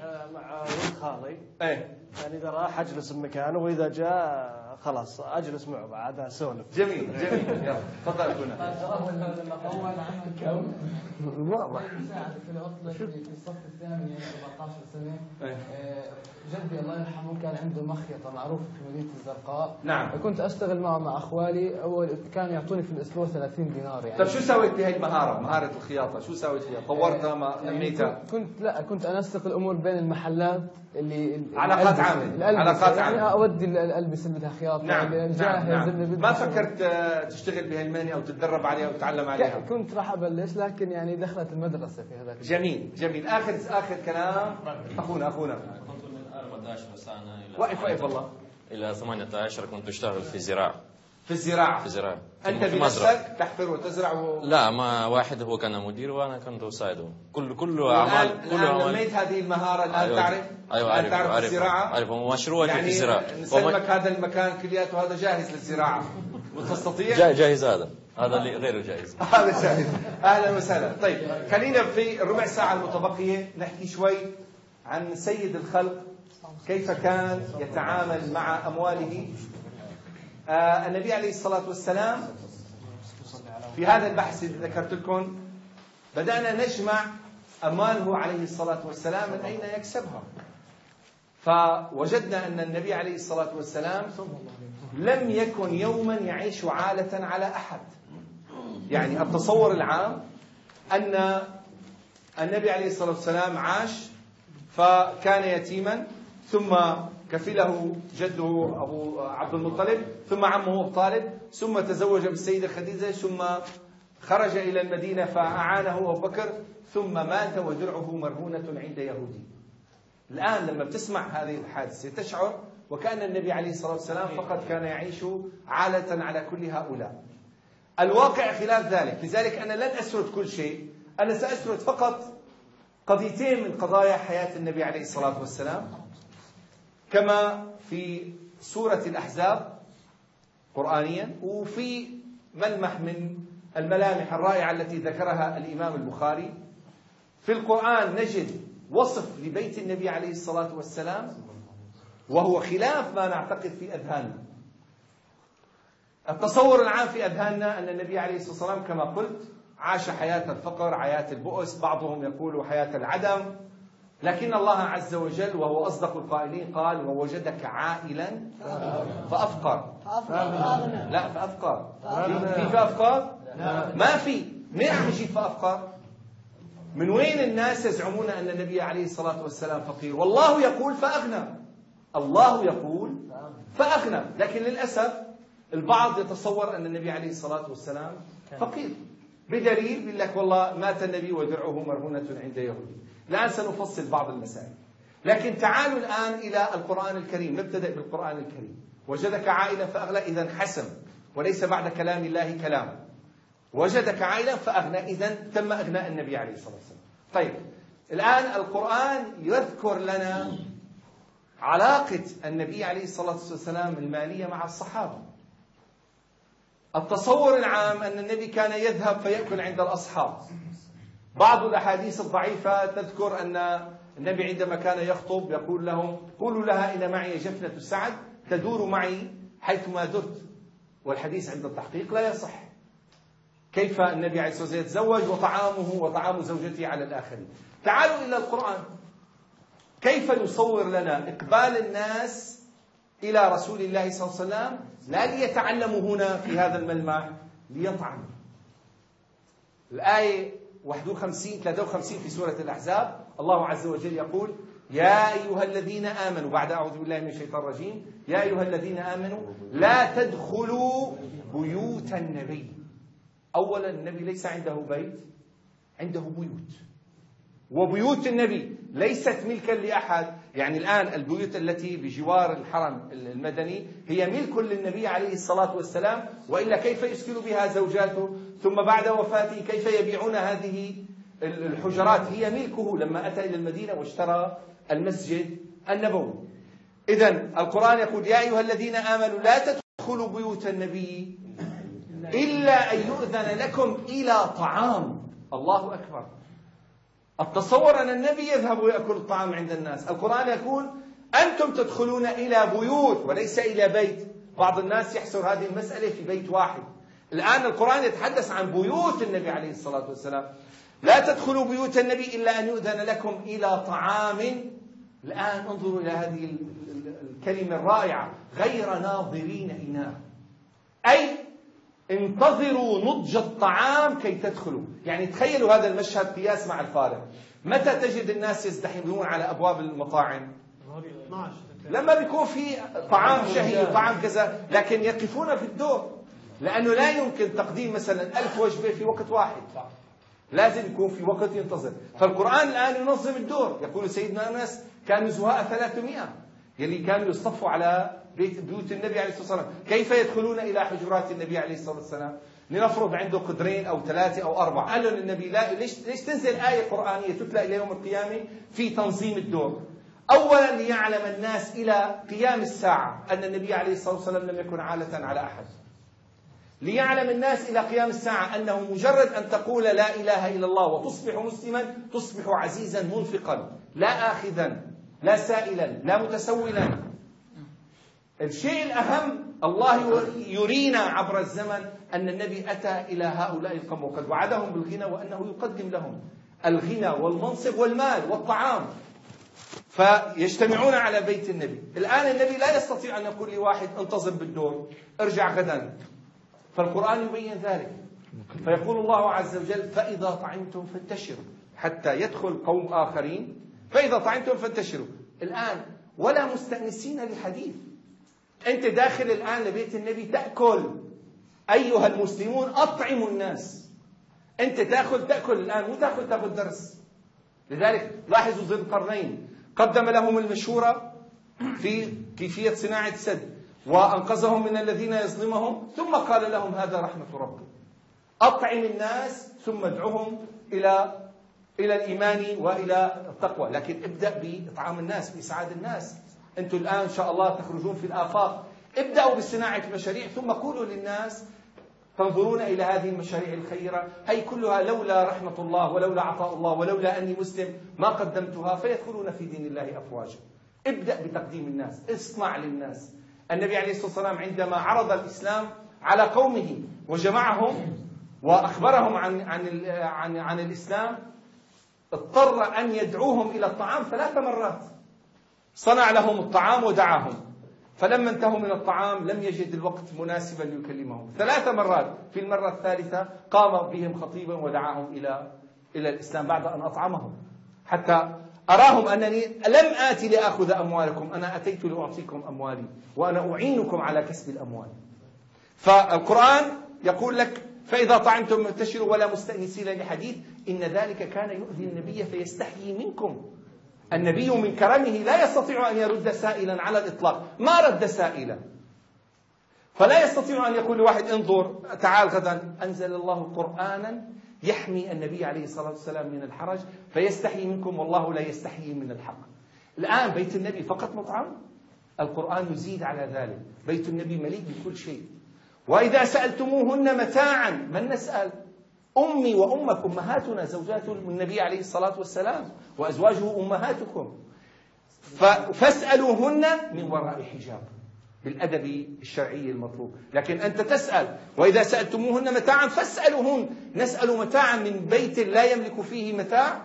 [SPEAKER 3] آه، مع ولد خالي.
[SPEAKER 1] إيه.
[SPEAKER 3] يعني إذا راح أجلس بمكانه وإذا جاء خلاص اجلس معه بعد اسولف
[SPEAKER 1] جميل جميل يلا تفضل
[SPEAKER 2] كم
[SPEAKER 3] واضح
[SPEAKER 2] في العطلة في الصف الثاني 14 سنة
[SPEAKER 1] إيه.
[SPEAKER 2] آه، جدي الله يرحمه كان عنده مخيطة معروفة في مدينة الزرقاء
[SPEAKER 1] نعم.
[SPEAKER 2] كنت أشتغل معه مع أخوالي أول كان يعطوني في الأسبوع 30 دينار يعني
[SPEAKER 1] طيب شو سويت بهي المهارة مهارة الخياطة شو سويت فيها طورتها ما
[SPEAKER 2] يعني
[SPEAKER 1] نميتها
[SPEAKER 2] كنت- كنت لا كنت انسق الأمور بين المحلات اللي
[SPEAKER 1] علاقات.
[SPEAKER 2] الألبسة.
[SPEAKER 1] علاقات
[SPEAKER 2] يعني
[SPEAKER 1] عامة.
[SPEAKER 2] أودي ال- الالبسه اللي بدها خياطه
[SPEAKER 1] نعم
[SPEAKER 2] الجاهز
[SPEAKER 1] نعم,
[SPEAKER 2] اللي
[SPEAKER 1] نعم.
[SPEAKER 2] بده
[SPEAKER 1] ما فكرت آه، تشتغل بهالمهنه أو تتدرب عليها وتتعلم عليها
[SPEAKER 2] ك- كنت راح أبلش لكن يعني دخلت المدرسة في هذاك
[SPEAKER 1] جميل جميل. آخر آخر كلام. أخونا أخونا.
[SPEAKER 14] كنت من 14 سنة إلى
[SPEAKER 1] وقف وقف والله.
[SPEAKER 14] إلى 18 كنت أشتغل في الزراعة.
[SPEAKER 1] في الزراعة.
[SPEAKER 14] في الزراعة.
[SPEAKER 1] أنت
[SPEAKER 14] في
[SPEAKER 1] بنفسك تحفر وتزرع و...
[SPEAKER 14] لا ما واحد هو كان مدير وأنا كنت أساعده. كل كله أعمال
[SPEAKER 1] الآن
[SPEAKER 14] أعمال.
[SPEAKER 1] نميت هذه المهارة. الآن
[SPEAKER 14] أيوة.
[SPEAKER 1] تعرف
[SPEAKER 14] أيوة أعرف
[SPEAKER 1] تعرف
[SPEAKER 14] أعرف
[SPEAKER 1] الزراعة؟
[SPEAKER 14] أعرف مشروعي
[SPEAKER 1] يعني
[SPEAKER 14] في الزراعة.
[SPEAKER 1] نسلمك هذا المكان كلياته. هذا جاهز للزراعة. وتستطيع؟
[SPEAKER 14] جا- جاهز هذا. هذا اللي غيره جاهز.
[SPEAKER 1] هذا جاهز. أهلا وسهلا. طيب خلينا في الربع ساعة المتبقية نحكي شوي عن سيد الخلق. كيف كان يتعامل مع أمواله؟ آه النبي عليه الصلاة والسلام في هذا البحث الذي ذكرت لكم بدأنا نجمع أمواله عليه الصلاة والسلام من أين يكسبها. فوجدنا أن النبي عليه الصلاة والسلام لم يكن يوما يعيش عالة على أحد. يعني التصور العام أن النبي عليه الصلاة والسلام عاش فكان يتيما ثم كفله جده أبو عبد المطلب ثم عمه أبو طالب ثم تزوج بالسيدة خديجة ثم خرج إلى المدينة فأعانه أبو بكر ثم مات ودرعه مرهونة عند يهودي. الآن لما بتسمع هذه الحادثة تشعر وكأن النبي عليه الصلاة والسلام فقط كان يعيش عالة على كل هؤلاء. الواقع خلاف ذلك لذلك أنا لن أسرد كل شيء أنا سأسرد فقط قضيتين من قضايا حياة النبي عليه الصلاة والسلام. كما في سورة الأحزاب قرآنيا وفي ملمح من الملامح الرائعة التي ذكرها الإمام البخاري. في القرآن نجد وصف لبيت النبي عليه الصلاة والسلام وهو خلاف ما نعتقد في أذهاننا التصور العام في أذهاننا أن النبي عليه الصلاة والسلام كما قلت عاش حياة الفقر حياة البؤس بعضهم يقول حياة العدم. لكن الله عز وجل وهو أصدق القائلين قال ووجدك عائلا فأفقر. لا فأفقر. في فأفقر؟ ما في. منين عم يجي فأفقر؟ من وين الناس يزعمون أن النبي عليه الصلاة والسلام فقير؟ والله يقول فأغنى. الله يقول فأغنى. لكن للأسف البعض يتصور أن النبي عليه الصلاة والسلام فقير. بدليل بيقول لك والله مات النبي ودرعه مرهونة عند يهودي. الآن سنفصل بعض المسائل. لكن تعالوا الآن إلى القرآن الكريم. نبتدأ بالقرآن الكريم. وجدك عائلا فأغلى إذا حسن وليس بعد كلام الله كلام. وجدك عائلا فأغنى إذا تم إغناء النبي عليه الصلاة والسلام. طيب الآن القرآن يذكر لنا علاقة النبي عليه الصلاة والسلام المالية مع الصحابة. التصور العام أن النبي كان يذهب فيأكل عند الأصحاب. بعض الأحاديث الضعيفة تذكر أن النبي عندما كان يخطب يقول لهم قولوا لها إن معي جفنة سعد تدور معي حيثما درت. والحديث عند التحقيق لا يصح. كيف النبي عليه الصلاة والسلام يتزوج وطعامه وطعام زوجته على الآخرين؟ تعالوا إلى القرآن. كيف يصور لنا إقبال الناس إلى رسول الله صلى الله عليه وسلم لا ليتعلموا هنا في هذا الملمح ليطعموا الآية 51 53 في سورة الأحزاب الله عز وجل يقول يا أيها الذين آمنوا بعد أعوذ بالله من الشيطان الرجيم يا أيها الذين آمنوا لا تدخلوا بيوت النبي. أولا النبي ليس عنده بيت عنده بيوت. وبيوت النبي ليست ملكا لأحد يعني الآن البيوت التي بجوار الحرم المدني هي ملك للنبي عليه الصلاة والسلام وإلا كيف يسكن بها زوجاته؟ ثم بعد وفاته كيف يبيعون هذه الحجرات؟ هي ملكه لما أتى إلى المدينة واشترى المسجد النبوي. إذا القرآن يقول يا أيها الذين آمنوا لا تدخلوا بيوت النبي إلا أن يؤذن لكم إلى طعام. الله أكبر. التصور أن النبي يذهب ويأكل الطعام عند الناس. القرآن يقول أنتم تدخلون إلى بيوت وليس إلى بيت. بعض الناس يحصر هذه المسألة في بيت واحد. الآن القرآن يتحدث عن بيوت النبي عليه الصلاة والسلام. لا تدخلوا بيوت النبي إلا أن يؤذن لكم إلى طعام. الآن انظروا إلى هذه الكلمة الرائعة غير ناظرين إناه أي انتظروا نضج الطعام كي تدخلوا. يعني تخيلوا هذا المشهد قياس مع الفارق. متى تجد الناس يزدحمون على أبواب المطاعم؟ لما بيكون في طعام شهي وطعام كذا لكن يقفون في الدور. لأنه لا يمكن تقديم مثلا ألف وجبة في وقت واحد. لازم يكون في وقت ينتظر. فالقرآن الآن ينظم الدور. يقول سيدنا أنس كانوا زهاء 300 يلي كانوا يصطفوا على بيت بيوت النبي عليه الصلاة والسلام. كيف يدخلون إلى حجرات النبي عليه الصلاة والسلام؟ لنفرض عنده قدرين أو ثلاثة أو أربعة. قالوا للنبي لا ليش, ليش تنزل آية قرآنية تتلى إلى يوم القيامة؟ في تنظيم الدور. أولا ليعلم الناس إلى قيام الساعة أن النبي عليه الصلاة والسلام لم يكن عالة على أحد. ليعلم الناس إلى قيام الساعة أنه مجرد أن تقول لا إله إلا الله وتصبح مسلما تصبح عزيزا منفقا لا آخذا لا سائلا لا متسولا. الشيء الأهم الله يرينا عبر الزمن أن النبي أتى إلى هؤلاء القوم وقد وعدهم بالغنى وأنه يقدم لهم الغنى والمنصب والمال والطعام. فيجتمعون على بيت النبي. الآن النبي لا يستطيع أن يقول لواحد انتظر بالدور ارجع غدا. فالقرآن يبين ذلك. فيقول الله عز وجل فإذا طعمتم فانتشروا حتى يدخل قوم آخرين فإذا طعمتم فانتشروا الآن ولا مستأنسين لحديث أنت داخل الآن لبيت النبي تأكل. أيها المسلمون أطعموا الناس. أنت تأكل تأكل الآن مو تأكل تأخذ درس. لذلك لاحظوا ذي القرنين. قدم لهم المشورة في كيفية صناعة سد وأنقذهم من الذين يظلمهم. ثم قال لهم هذا رحمة ربي. أطعم الناس ثم ادعهم إلى إلى الإيمان وإلى التقوى. لكن ابدأ بإطعام الناس بإسعاد الناس. أنتم الآن إن شاء الله تخرجون في الآفاق. ابدأوا بصناعة المشاريع ثم قولوا للناس تنظرون إلى هذه المشاريع الخيرة. هي كلها لولا رحمة الله ولولا عطاء الله ولولا أني مسلم ما قدمتها فيدخلون في دين الله أفواجا. ابدأ بتقديم الناس اصنع للناس. النبي عليه الصلاة والسلام عندما عرض الإسلام على قومه وجمعهم وأخبرهم عن عن عن, عن الإسلام اضطر أن يدعوهم إلى الطعام ثلاث مرات. صنع لهم الطعام ودعاهم. فلما انتهوا من الطعام لم يجد الوقت مناسبا ليكلمهم. ثلاث مرات في المرة الثالثة قام بهم خطيبا ودعاهم إلى إلى الإسلام بعد أن أطعمهم. حتى أراهم أنني لم آتي لآخذ أموالكم أنا أتيت لأعطيكم أموالي وأنا أعينكم على كسب الأموال. فالقرآن يقول لك فإذا طعمتم منتشروا ولا مستأنسين لحديث إن ذلك كان يؤذي النبي فيستحيي منكم. النبي من كرمه لا يستطيع أن يرد سائلا على الإطلاق. ما رد سائلا؟ فلا يستطيع أن يقول لواحد انظر تعال غدا. أنزل الله قرآنا يحمي النبي عليه الصلاة والسلام من الحرج فيستحي منكم والله لا يستحيي من الحق. الآن بيت النبي فقط مطعم؟ القرآن يزيد على ذلك. بيت النبي مليء بكل شيء. وإذا سألتموهن متاعا من نسأل؟ أمي وأمك أمهاتنا زوجات النبي عليه الصلاة والسلام وأزواجه أمهاتكم. فاسألوهن من وراء حجاب. بالأدب الشرعي المطلوب. لكن أنت تسأل وإذا سألتموهن متاعا فاسألوهن. نسأل متاعا من بيت لا يملك فيه متاع.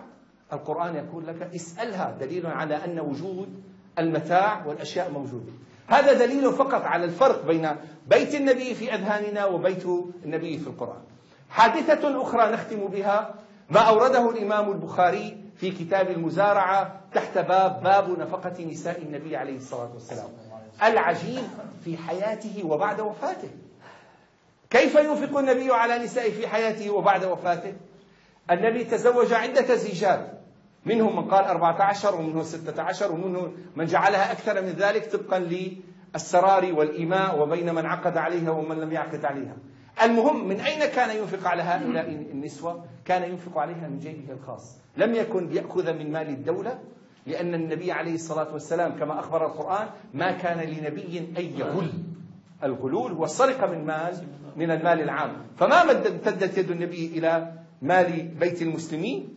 [SPEAKER 1] القرآن يقول لك اسألها. دليل على أن وجود المتاع والأشياء موجودة. هذا دليل فقط على الفرق بين بيت النبي في أذهاننا وبيت النبي في القرآن. حادثة أخرى نختم بها ما أورده الإمام البخاري في كتاب المزارعة تحت باب باب نفقة نساء النبي عليه الصلاة والسلام. العجيب في حياته وبعد وفاته. كيف ينفق النبي على نسائه في حياته وبعد وفاته؟ النبي تزوج عدة زيجات. منهم من قال أربعة عشر ومنهم ستة عشر ومنهم من جعلها أكثر من ذلك طبقا للسرار والإماء وبين من عقد عليها ومن لم يعقد عليها. المهم من أين كان ينفق على هؤلاء النسوة؟ كان ينفق عليها من جيبه الخاص. لم يكن ليأخذ من مال الدولة لأن النبي عليه الصلاة والسلام كما أخبر القرآن ما كان لنبي أن يغل. الغلول هو السرقة من مال من المال العام. فما امتدت يد النبي إلى مال بيت المسلمين؟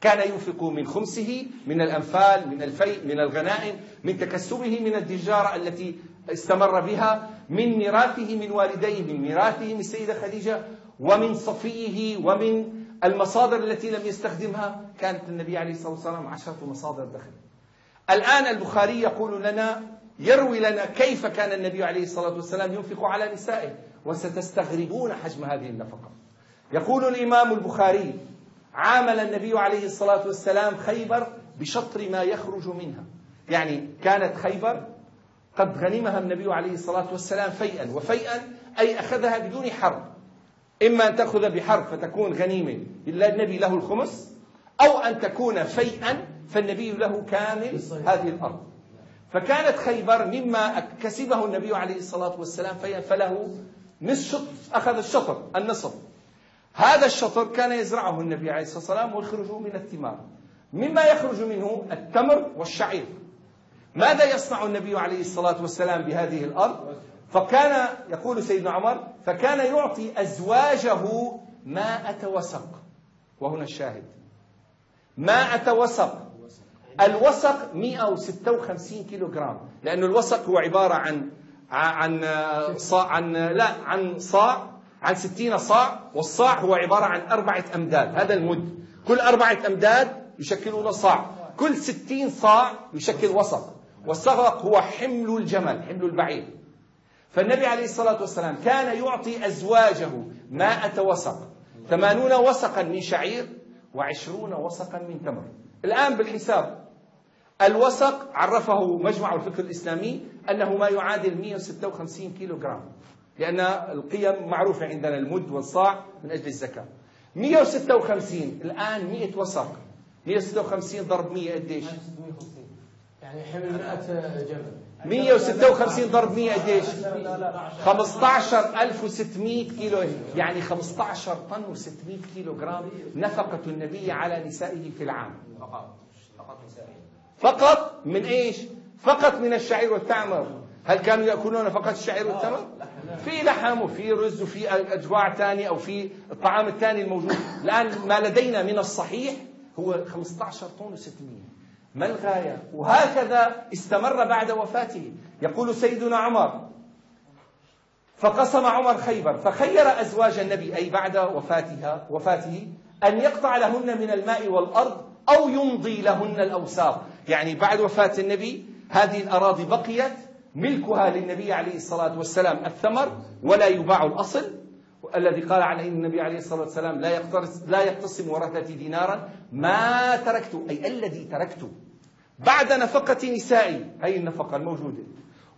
[SPEAKER 1] كان ينفق من خمسه من الأنفال من الفيء من الغنائم من تكسبه من التجارة التي استمر بها من ميراثه من والديه من ميراثه من السيدة خديجة ومن صفيه ومن المصادر التي لم يستخدمها كانت النبي عليه الصلاة والسلام عشرة مصادر دخل. الآن البخاري يقول لنا يروي لنا كيف كان النبي عليه الصلاة والسلام ينفق على نسائه وستستغربون حجم هذه النفقة. يقول الإمام البخاري عامل النبي عليه الصلاة والسلام خيبر بشطر ما يخرج منها. يعني كانت خيبر قد غنمها النبي عليه الصلاة والسلام فيئا وفيئا أي أخذها بدون حرب. إما أن تأخذ بحرب فتكون غنيمة النبي له الخمس أو أن تكون فيئا فالنبي له كامل هذه الأرض. فكانت خيبر مما كسبه النبي عليه الصلاة والسلام فيئا فله نصف أخذ الشطر النصف. هذا الشطر كان يزرعه النبي عليه الصلاة والسلام ويخرج من الثمار. مما يخرج منه التمر والشعير. ماذا يصنع النبي عليه الصلاة والسلام بهذه الأرض؟ فكان يقول سيدنا عمر فكان يعطي أزواجه ماء وسق وهنا الشاهد. ماء وسق الوسق 156 كيلو جرام لأن الوسق هو عبارة عن عن صاع عن لا عن صاع عن 60 صاع والصاع هو عبارة عن أربعة أمداد. هذا المد. كل أربعة أمداد يشكلون صاع. كل 60 صاع يشكل وسق. والسغق هو حمل الجمل حمل البعير. فالنبي عليه الصلاة والسلام كان يعطي أزواجه ماءة وسق ثمانون وسقا من شعير وعشرون وسقا من تمر. الآن بالحساب الوسق عرفه مجمع الفكر الإسلامي أنه ما يعادل 156 كيلو جرام لأن القيم معروفة عندنا المد والصاع من أجل الزكاة. 156 الآن 100 وسق. 156 ضرب 100 قديش؟
[SPEAKER 2] يعني حمل 100 جمل
[SPEAKER 1] 156 ضرب 100 قديش؟ 15600 كيلو. يعني 15 طن و600 كيلو جرام نفقة النبي على نسائه في العام. فقط. من إيش؟ فقط من الشعير والتمر. هل كانوا يأكلون فقط الشعير والتمر؟ في لحم وفي رز وفي أجواع ثانية أو في الطعام الثاني الموجود، الآن ما لدينا من الصحيح هو 15 طن و600 ما الغاية؟ وهكذا استمر بعد وفاته، يقول سيدنا عمر فقسم عمر خيبر فخير أزواج النبي أي بعد وفاتها وفاته أن يقطع لهن من الماء والأرض أو يمضي لهن الأوساط، يعني بعد وفاة النبي هذه الأراضي بقيت ملكها للنبي عليه الصلاة والسلام الثمر ولا يباع الأصل. الذي قال عليه النبي عليه الصلاة والسلام لا لا يقتسم ورثتي دينارا ما تركت أي الذي تركت بعد نفقة نسائي. هي النفقة الموجودة.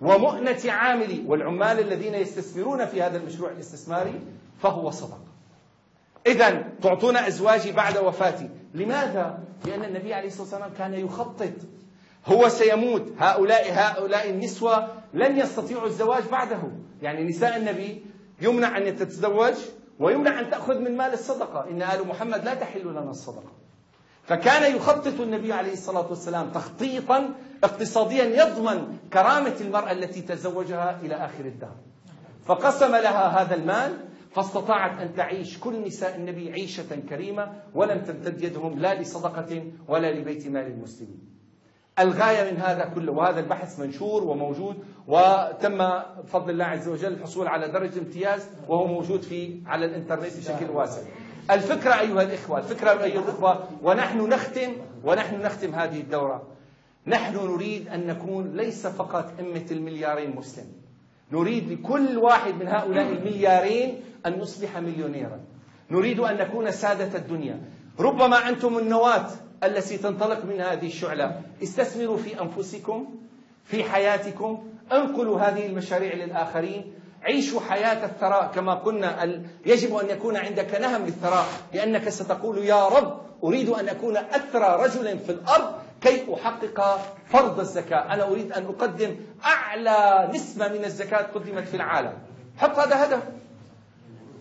[SPEAKER 1] ومؤنة عاملي والعمال الذين يستثمرون في هذا المشروع الاستثماري فهو صدقة إذا تعطون أزواجي بعد وفاتي. لماذا؟ لأن النبي عليه الصلاة والسلام كان يخطط. هو سيموت. هؤلاء هؤلاء النسوة لن يستطيعوا الزواج بعده. يعني نساء النبي يمنع أن تتزوج ويمنع أن تأخذ من مال الصدقة. إن آل محمد لا تحل لنا الصدقة. فكان يخطط النبي عليه الصلاة والسلام تخطيطا اقتصاديا يضمن كرامة المرأة التي تزوجها إلى آخر الدهر. فقسم لها هذا المال فاستطاعت أن تعيش كل نساء النبي عيشة كريمة ولم تمتد يدهم لا لصدقة ولا لبيت مال المسلمين. الغاية من هذا كله وهذا البحث منشور وموجود وتم بفضل الله عز وجل الحصول على درجة امتياز وهو موجود في على الإنترنت بشكل واسع. الفكرة أيها الإخوة الفكرة أيها الإخوة ونحن نختم ونحن نختم هذه الدورة. نحن نريد أن نكون ليس فقط أمة المليارين مسلم. نريد لكل واحد من هؤلاء المليارين أن نصبح مليونيرا. نريد أن نكون سادة الدنيا. ربما أنتم النواة التي تنطلق من هذه الشعلة. استثمروا في أنفسكم في حياتكم أنقلوا هذه المشاريع للآخرين. عيشوا حياة الثراء كما قلنا يجب أن يكون عندك نهم للثراء لأنك ستقول يا رب أريد أن أكون أثرى رجل في الأرض كي أحقق فرض الزكاة. أنا أريد أن أقدم أعلى نسبة من الزكاة قدمت في العالم. حط هذا هدف.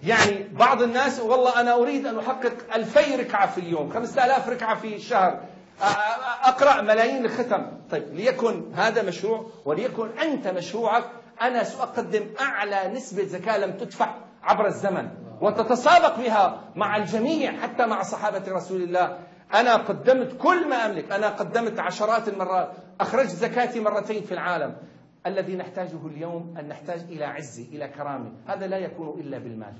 [SPEAKER 1] يعني بعض الناس والله أنا أريد أن أحقق ألفي ركعة في اليوم خمسة آلاف ركعة في الشهر. أقرأ ملايين الختم. طيب ليكن هذا مشروع وليكن أنت مشروعك. أنا سأقدم أعلى نسبة زكاة لم تدفع عبر الزمن. وتتسابق بها مع الجميع حتى مع صحابة رسول الله. أنا قدمت كل ما أملك. أنا قدمت عشرات المرات. أخرجت زكاتي مرتين في العالم. الذي نحتاجه اليوم أن نحتاج إلى عزة إلى كرامة هذا لا يكون إلا بالمال.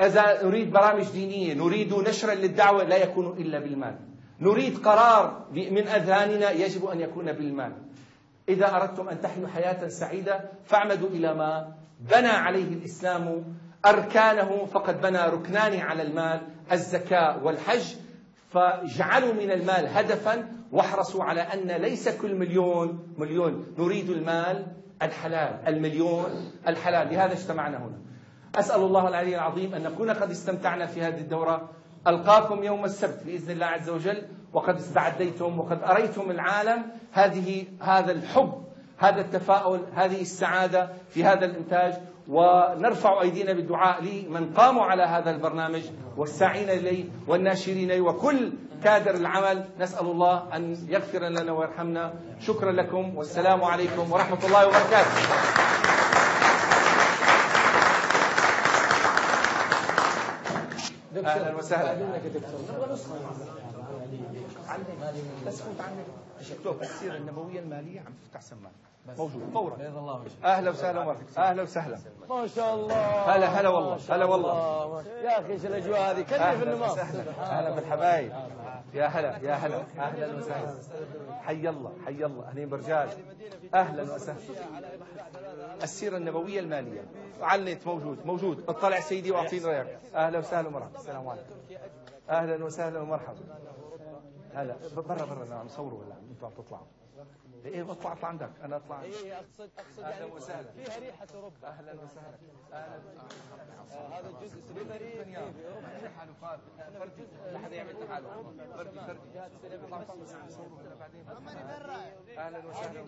[SPEAKER 1] إذا نريد برامج دينية نريد نشرا للدعوة لا يكون إلا بالمال. نريد قرار من أذهاننا يجب أن يكون بالمال. إذا أردتم أن تحيوا حياة سعيدة فاعمدوا إلى ما بنى عليه الإسلام. أركانه فقد بنى ركنان على المال الزكاة والحج. فاجعلوا من المال هدفا واحرصوا على أن ليس كل مليون مليون نريد المال الحلال المليون الحلال. لهذا اجتمعنا هنا. أسأل الله العلي العظيم أن نكون قد استمتعنا في هذه الدورة. ألقاكم يوم السبت بإذن الله عز وجل. وقد استعديتم وقد أريتم العالم. هذه هذا الحب هذا التفاؤل هذه السعادة في هذا الإنتاج. ونرفع أيدينا بالدعاء لمن قاموا على هذا البرنامج والساعين إليه والناشرين إليه وكل كادر العمل. نسأل الله أن يغفر لنا ويرحمنا. شكرا لكم. والسلام عليكم ورحمة الله وبركاته. أهلا وسهلا. بس مكتوب السيره النبوية المالية عم تفتح سمان موجود. فورا.
[SPEAKER 4] الله
[SPEAKER 1] أهلا وسهلا ومرحبا أهلا وسهلا.
[SPEAKER 4] ما شاء الله.
[SPEAKER 1] هلا هلا والله هلا والله.
[SPEAKER 4] الله. يا أخي إيش الأجواء هذه؟ كلمه في
[SPEAKER 1] أهلا بالحبايب. يا هلا يا هلا. أهلا وسهلا. حي الله حي الله. هني برجال. أهلا وسهلا. السيرة النبوية المالية. على النت موجود موجود. اطلع سيدي وأعطيني رأيك. أهلا وسهلا ومرحبا. السلام عليكم. أهلا وسهلا ومرحبا. هلا برا برا أنا عم صوروا ولا أنتوا عم تطلعوا. إيه اطلع عندك. أنا اطلع.
[SPEAKER 4] إيه، اقصد أقصد
[SPEAKER 1] أهلا
[SPEAKER 4] يعني
[SPEAKER 1] وسهلا.
[SPEAKER 4] فيها ريحه أوروبا.
[SPEAKER 1] أهلا وسهلا.
[SPEAKER 4] هذا الجزء سليفري أوروبا.
[SPEAKER 1] تحالفات فردي لا حدا يعمل تحالف فردي فردي أهلا وسهلا.